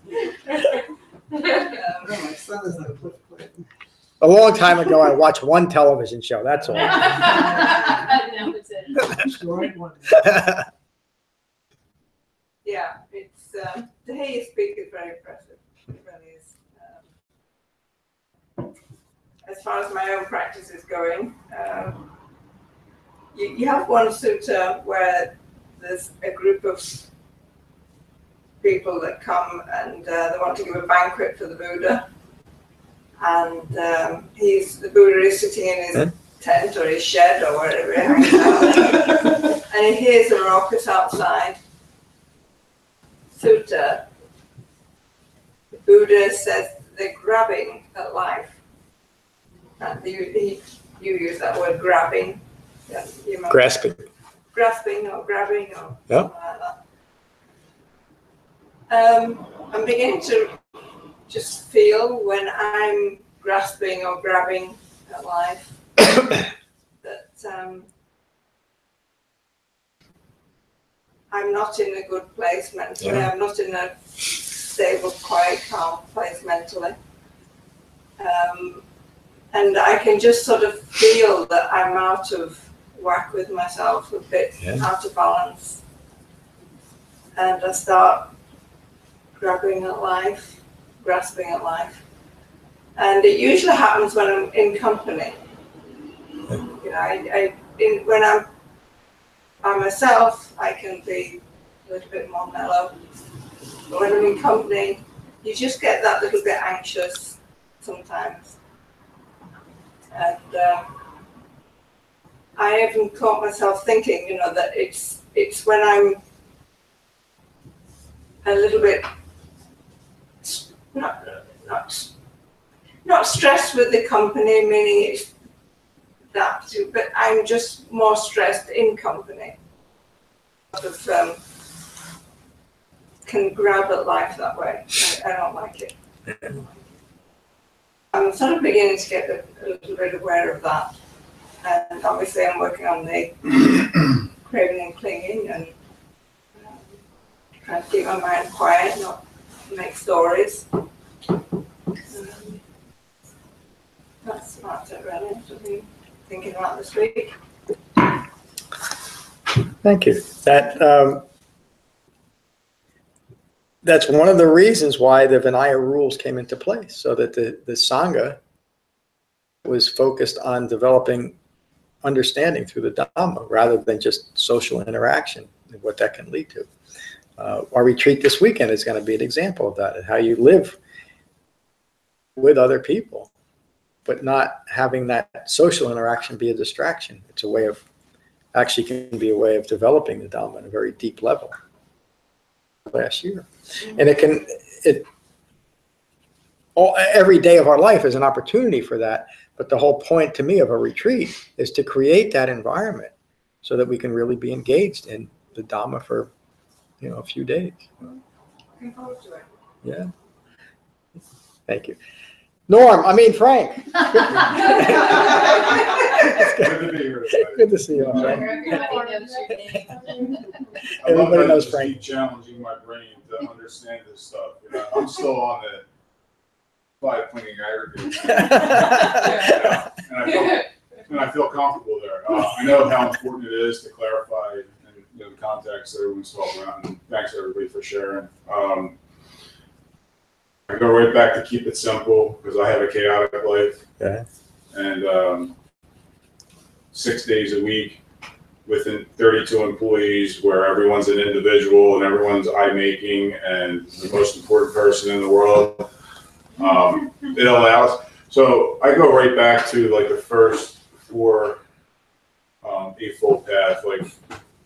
Oh, my son is a cliff clavin. A long time ago, I watched one television show. That's all. Now it's in. Right one. Yeah, yeah, it's, um, to hear you speak is very impressive. It really is. Um, As far as my own practice is going, um, you, you have one sutta where there's a group of people that come and uh, they want to give a banquet for the Buddha. And um, he's, the Buddha is sitting in his Hmm. tent or his shed or wherever he hangs out. and he hears a raucous outside. Sutta, the Buddha says they're grabbing at life. And you, he, you use that word grabbing. Yeah, Grasping. grasping or grabbing or Yeah. something like that. Um, I'm beginning to just feel when I'm grasping or grabbing at life that um, I'm not in a good place mentally. Yeah. I'm not in a stable, quiet, calm place mentally. Um, and I can just sort of feel that I'm out of whack with myself, a bit Yeah. out of balance. And I start grabbing at life, grasping at life. And it usually happens when I'm in company. You know, I, I in, when I'm by myself, I can be a little bit more mellow. But when I'm in company, you just get that little bit anxious sometimes. And uh, I even caught myself thinking, you know, that it's it's when I'm a little bit not not not stressed with the company, meaning it's that, too, but I'm just more stressed in company. Sort of um, can grab at life that way. I, I don't like it. I'm sort of beginning to get a, a little bit aware of that. And obviously, I'm working on the craving and clinging and um, trying to keep my mind quiet, not make stories. Um, that's that's it, really. Thinking about this week. Thank you. That, um, that's one of the reasons why the Vinaya rules came into place, so that the, the Sangha was focused on developing understanding through the Dhamma rather than just social interaction and what that can lead to. Uh, our retreat this weekend is going to be an example of that, and how you live with other people, but not having that social interaction be a distraction. It's a way of actually can be a way of developing the Dhamma at a very deep level. Last year, and it can it all every day of our life is an opportunity for that. But the whole point to me of a retreat is to create that environment so that we can really be engaged in the Dhamma for you know a few days. Yeah. Thank you. Norm, I mean Frank. Good to be here. today. Good to see you, Frank. Everybody knows your. I love Everybody that knows you Frank. keep challenging my brain to understand this stuff. You know, I'm still on the five clinging aggregate. Yeah, And I feel, and I feel comfortable there. Uh, I know how important it is to clarify and you know, the context that everyone's talking about. And thanks everybody for sharing. Um, I go right back to keep it simple because I have a chaotic life. Yeah. And um, six days a week within 32 employees where everyone's an individual and everyone's eye making and the most important person in the world. Um, it allows, so I go right back to like the first four um, Eightfold Path, like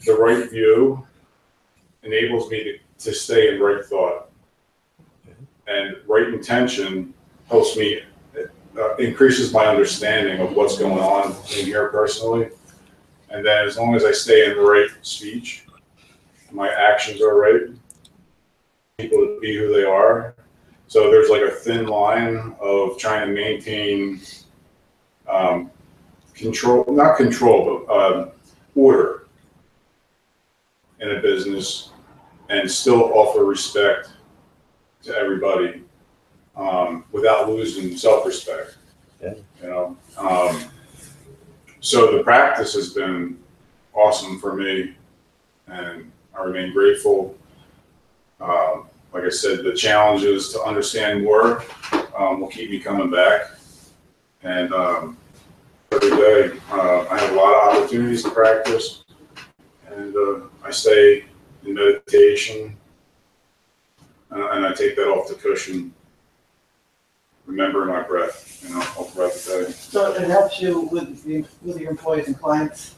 the right view enables me to, to stay in right thought. And right intention helps me, uh, increases my understanding of what's going on in here personally. And then as long as I stay in the right speech, my actions are right, people to be who they are. So there's like a thin line of trying to maintain um, control, not control, but um, order in a business and still offer respect to everybody um, without losing self-respect. Yeah. You know, um, so the practice has been awesome for me, and I remain grateful. Um, like I said, the challenges to understand more um, will keep me coming back. And um, every day, uh, I have a lot of opportunities to practice. And uh, I stay in meditation. And I take that off the cushion, remembering my breath, you know, all throughout the day. So it helps you with, the- with your employees and clients.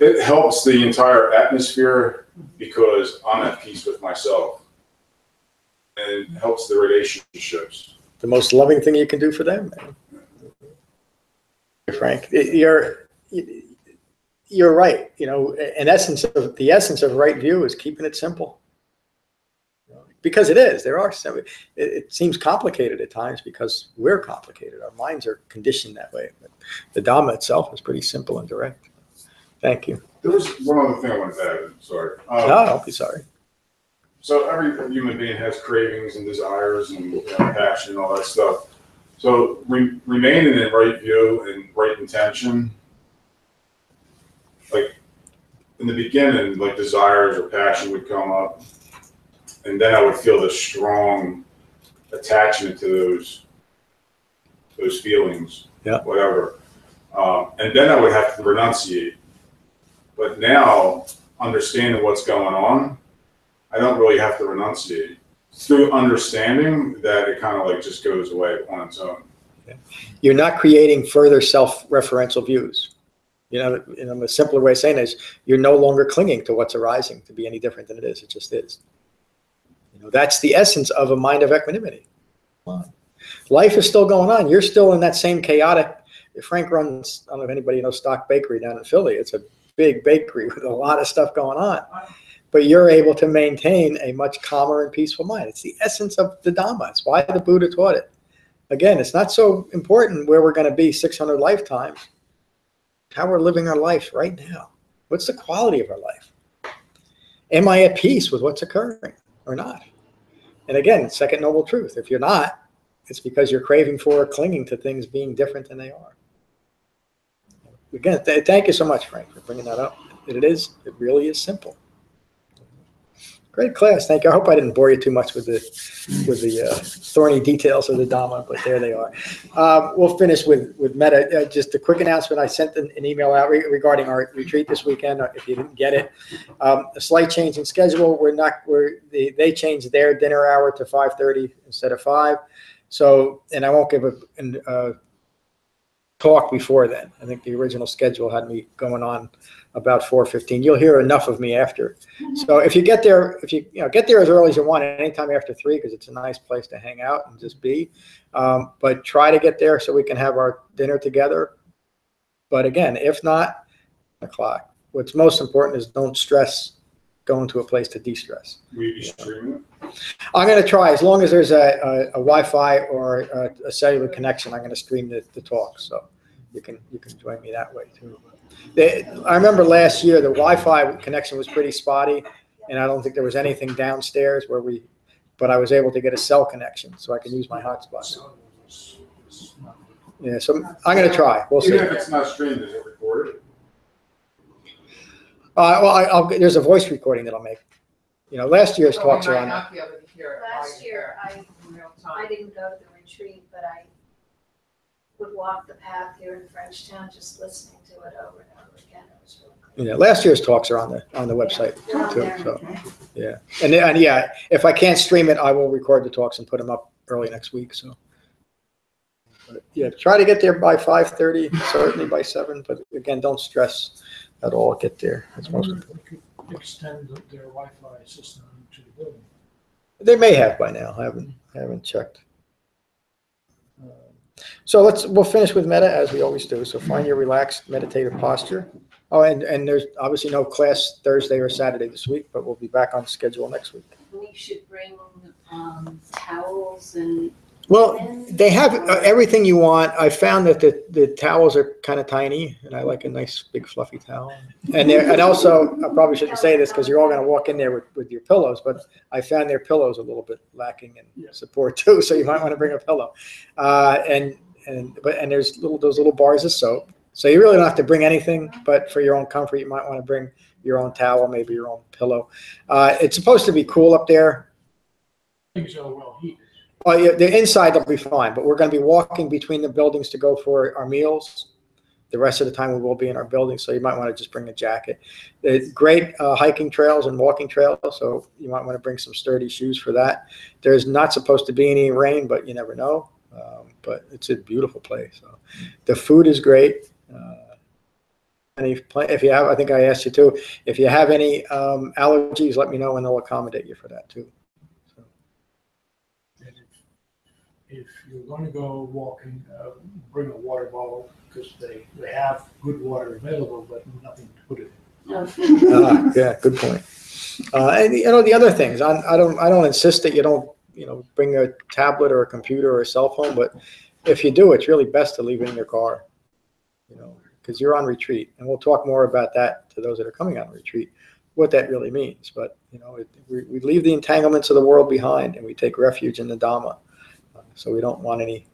It helps the entire atmosphere because I'm at peace with myself. And it helps the relationships. The most loving thing you can do for them. Frank, you're, you're right. You know, in essence of, the essence of right view is keeping it simple. Because it is, there are some, it, it seems complicated at times because we're complicated. Our minds are conditioned that way. But The Dhamma itself is pretty simple and direct. Thank you. There was one other thing I wanted to add, sorry. Um, No, don't be sorry. So every human being has cravings and desires and you know, passion and all that stuff. So re- remaining in right view and right intention, like in the beginning, like desires or passion would come up, and then I would feel the strong attachment to those those feelings, Yeah. whatever, um, and then I would have to renunciate. But now, understanding what's going on, I don't really have to renunciate. Through understanding that it kind of like just goes away on its own. You're not creating further self-referential views. You know, know, a simpler way of saying is you're no longer clinging to what's arising to be any different than it is. It just is. You know, that's the essence of a mind of equanimity. Life is still going on. You're still in that same chaotic. Frank runs, I don't know if anybody knows Stock Bakery down in Philly. It's a big bakery with a lot of stuff going on. But you're able to maintain a much calmer and peaceful mind. It's the essence of the Dhamma. It's why the Buddha taught it. Again, it's not so important where we're going to be 600 lifetimes. How we're living our life right now. What's the quality of our life? Am I at peace with what's occurring or not? And again, second noble truth. If you're not, it's because you're craving for or clinging to things being different than they are. Again, th- thank you so much, Frank, for bringing that up. It is, it really is simple. Great class. Thank you. I hope I didn't bore you too much with the with the uh, thorny details of the Dhamma, but there they are. Um, we'll finish with with Metta. Uh, just a quick announcement. I sent an, an email out re- regarding our retreat this weekend. uh, If you didn't get it, um, a slight change in schedule. We're not. We're they, they changed their dinner hour to 5:30 instead of five. So, and I won't give a uh, talk before then. I think the original schedule had me going on about 4:15. You'll hear enough of me after. So if you get there, if you you know get there as early as you want, anytime after three, because it's a nice place to hang out and just be. Um, but try to get there so we can have our dinner together. But again, if not, o'clock. What's most important is don't stress going to a place to de-stress. You be streaming? I'm going to try as long as there's a, a, a Wi-Fi or a, a cellular connection. I'm going to stream the, the talk, so you can you can join me that way too. They, I remember last year the Wi-Fi connection was pretty spotty, and I don't think there was anything downstairs where we, but I was able to get a cell connection, so I can use my hotspot. So it was- it's not- Yeah, so I'm going to try. We'll see. Even if it's not streamed, is it recorded? Uh, well, I, I'll there's a voice recording that I'll make. You know, last year's So talks are might on. not be able to hear it while Last you're year, I, there in real I time. didn't go to the retreat, but I would walk the path here in Frenchtown, just listening to it over and over again. It was really cool. Yeah, last year's talks are on the on the website They're on too. there. So yeah, and and yeah, if I can't stream it, I will record the talks and put them up early next week. So but, yeah, try to get there by five thirty, certainly by seven. But again, don't stress at all. Get there. That's most mm. important. We could Extend their Wi-Fi system to the building. They may have by now. I haven't I haven't checked. Um, So let's we'll finish with metta as we always do. So find your relaxed meditative posture. Oh, and and there's obviously no class Thursday or Saturday this week, but we'll be back on schedule next week. We should bring um, towels and. Well, they have uh, everything you want. I found that the, the towels are kind of tiny, and I like a nice big fluffy towel. And they're, and also, I probably shouldn't say this because you're all going to walk in there with, with your pillows, but I found their pillows a little bit lacking in support too. So you might want to bring a pillow. Uh, and and but and there's little those little bars of soap. So you really don't have to bring anything, but for your own comfort, you might want to bring your own towel, maybe your own pillow. Uh, it's supposed to be cool up there Things are well heated. Yeah, the inside will be fine, but we're gonna be walking between the buildings to go for our meals. The rest of the time we will be in our building, so you might wanna just bring a jacket. It's great uh, hiking trails and walking trails, so you might wanna bring some sturdy shoes for that. There's not supposed to be any rain, but you never know. Um, But it's a beautiful place. So The food is great. Uh, pla- if you have, I think I asked you too, if you have any um, allergies, let me know and they'll accommodate you for that too. So, And if, if you're going to go walking, uh, bring a water bottle because they, they have good water available, but nothing to put it in. Ah, yeah, good point. Uh, and you know, the other things, I, I don't, I don't insist that you don't, you know, bring a tablet or a computer or a cell phone, but if you do, it's really best to leave it in your car. You know, because you're on retreat, and we'll talk more about that to those that are coming on retreat, what that really means. But you know, it, we, we leave the entanglements of the world behind, and we take refuge in the Dhamma. So we don't want any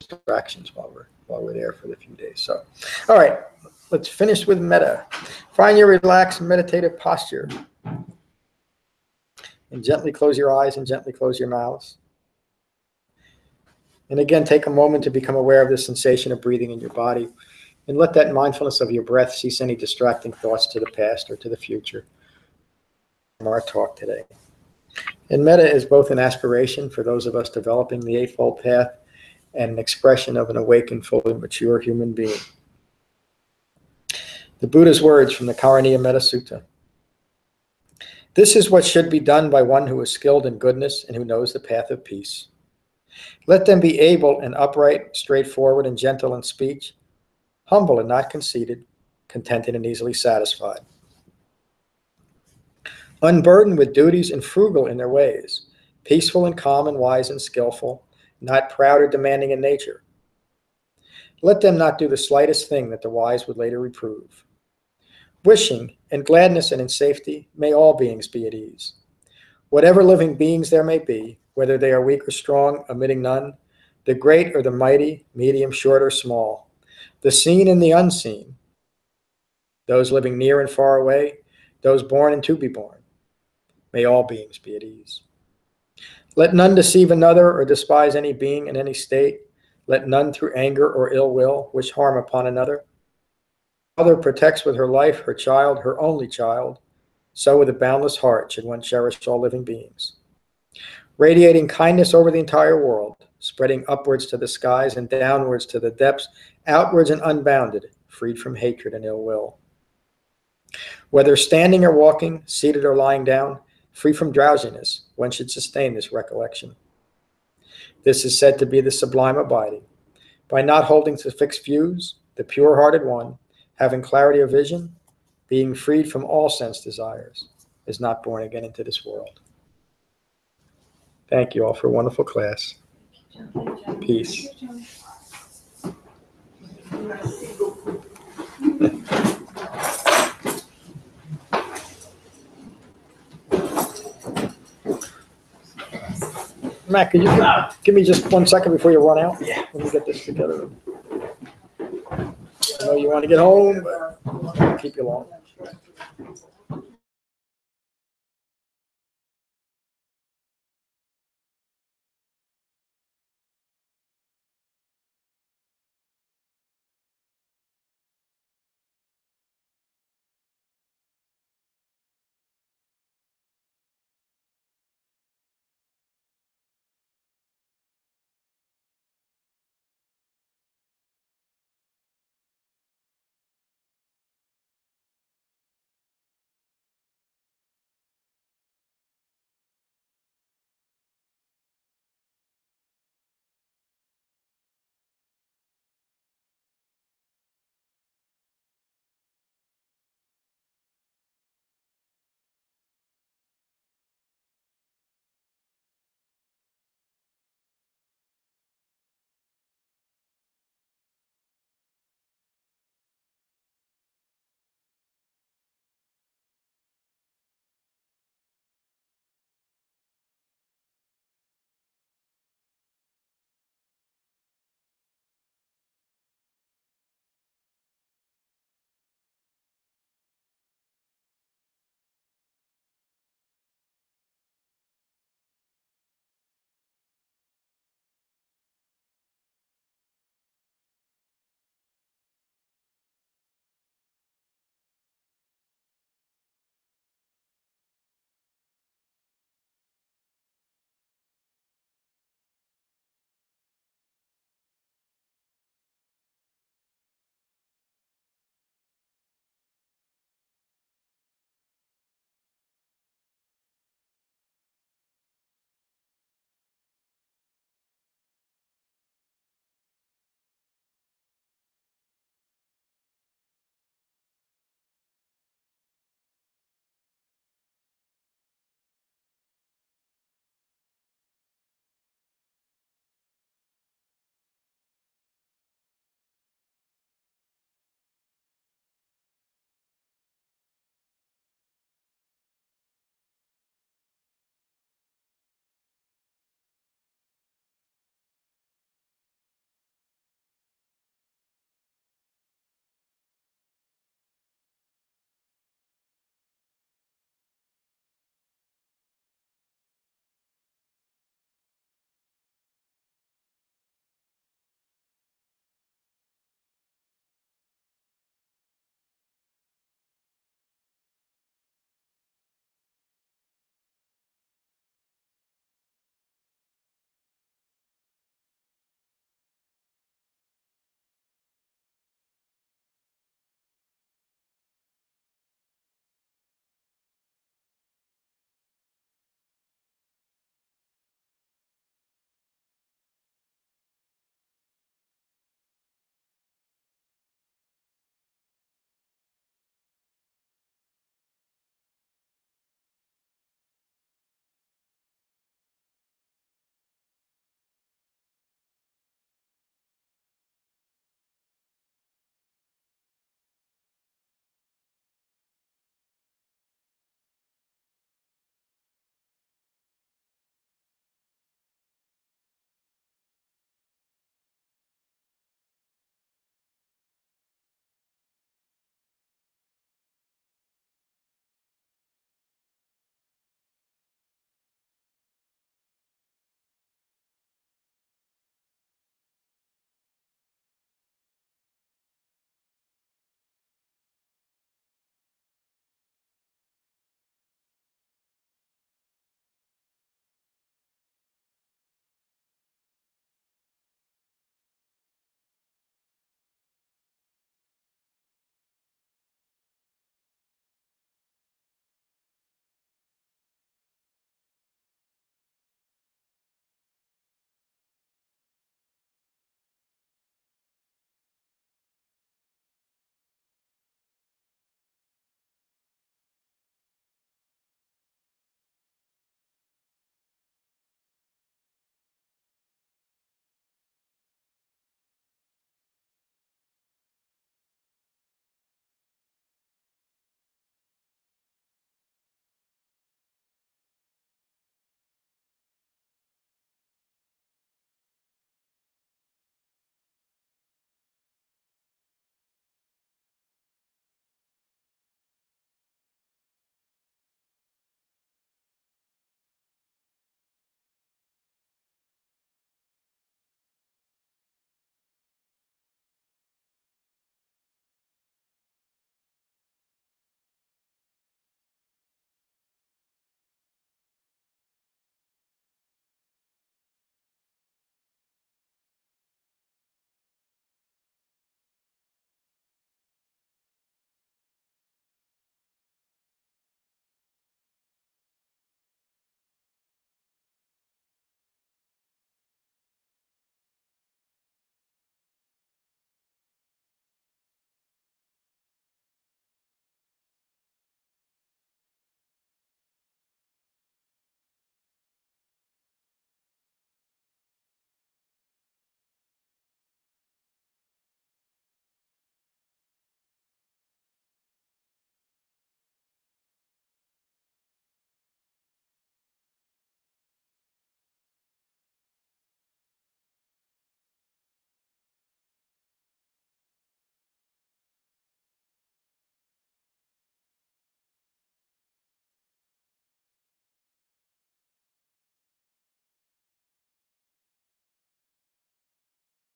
distractions while we're while we're there for the few days. So, all right, let's finish with metta. Find your relaxed meditative posture. And gently close your eyes and gently close your mouths. And again, take a moment to become aware of the sensation of breathing in your body. And let that mindfulness of your breath cease any distracting thoughts to the past or to the future from our talk today. And metta is both an aspiration for those of us developing the Eightfold Path and an expression of an awakened, fully mature human being. The Buddha's words from the Karaniya Metta Sutta. This is what should be done by one who is skilled in goodness and who knows the path of peace. Let them be able and upright, straightforward and gentle in speech, humble and not conceited, contented and easily satisfied. Unburdened with duties and frugal in their ways, peaceful and calm and wise and skillful, not proud or demanding in nature. Let them not do the slightest thing that the wise would later reprove. Wishing, in gladness and in safety, may all beings be at ease. Whatever living beings there may be, whether they are weak or strong, omitting none, the great or the mighty, medium, short, or small, the seen and the unseen, those living near and far away, those born and to be born, may all beings be at ease. Let none deceive another or despise any being in any state. Let none through anger or ill will wish harm upon another. Mother protects with her life her child, her only child. So with a boundless heart should one cherish all living beings. Radiating kindness over the entire world, spreading upwards to the skies and downwards to the depths, outwards and unbounded, freed from hatred and ill will. Whether standing or walking, seated or lying down, free from drowsiness, one should sustain this recollection. This is said to be the sublime abiding. By not holding to fixed views, the pure hearted one, having clarity of vision, being freed from all sense desires, is not born again into this world. Thank you all for a wonderful class. Peace. Matt, can you give- me just one second before you run out? Yeah. Let me get this together. I know you want to get home, but I'll keep you long.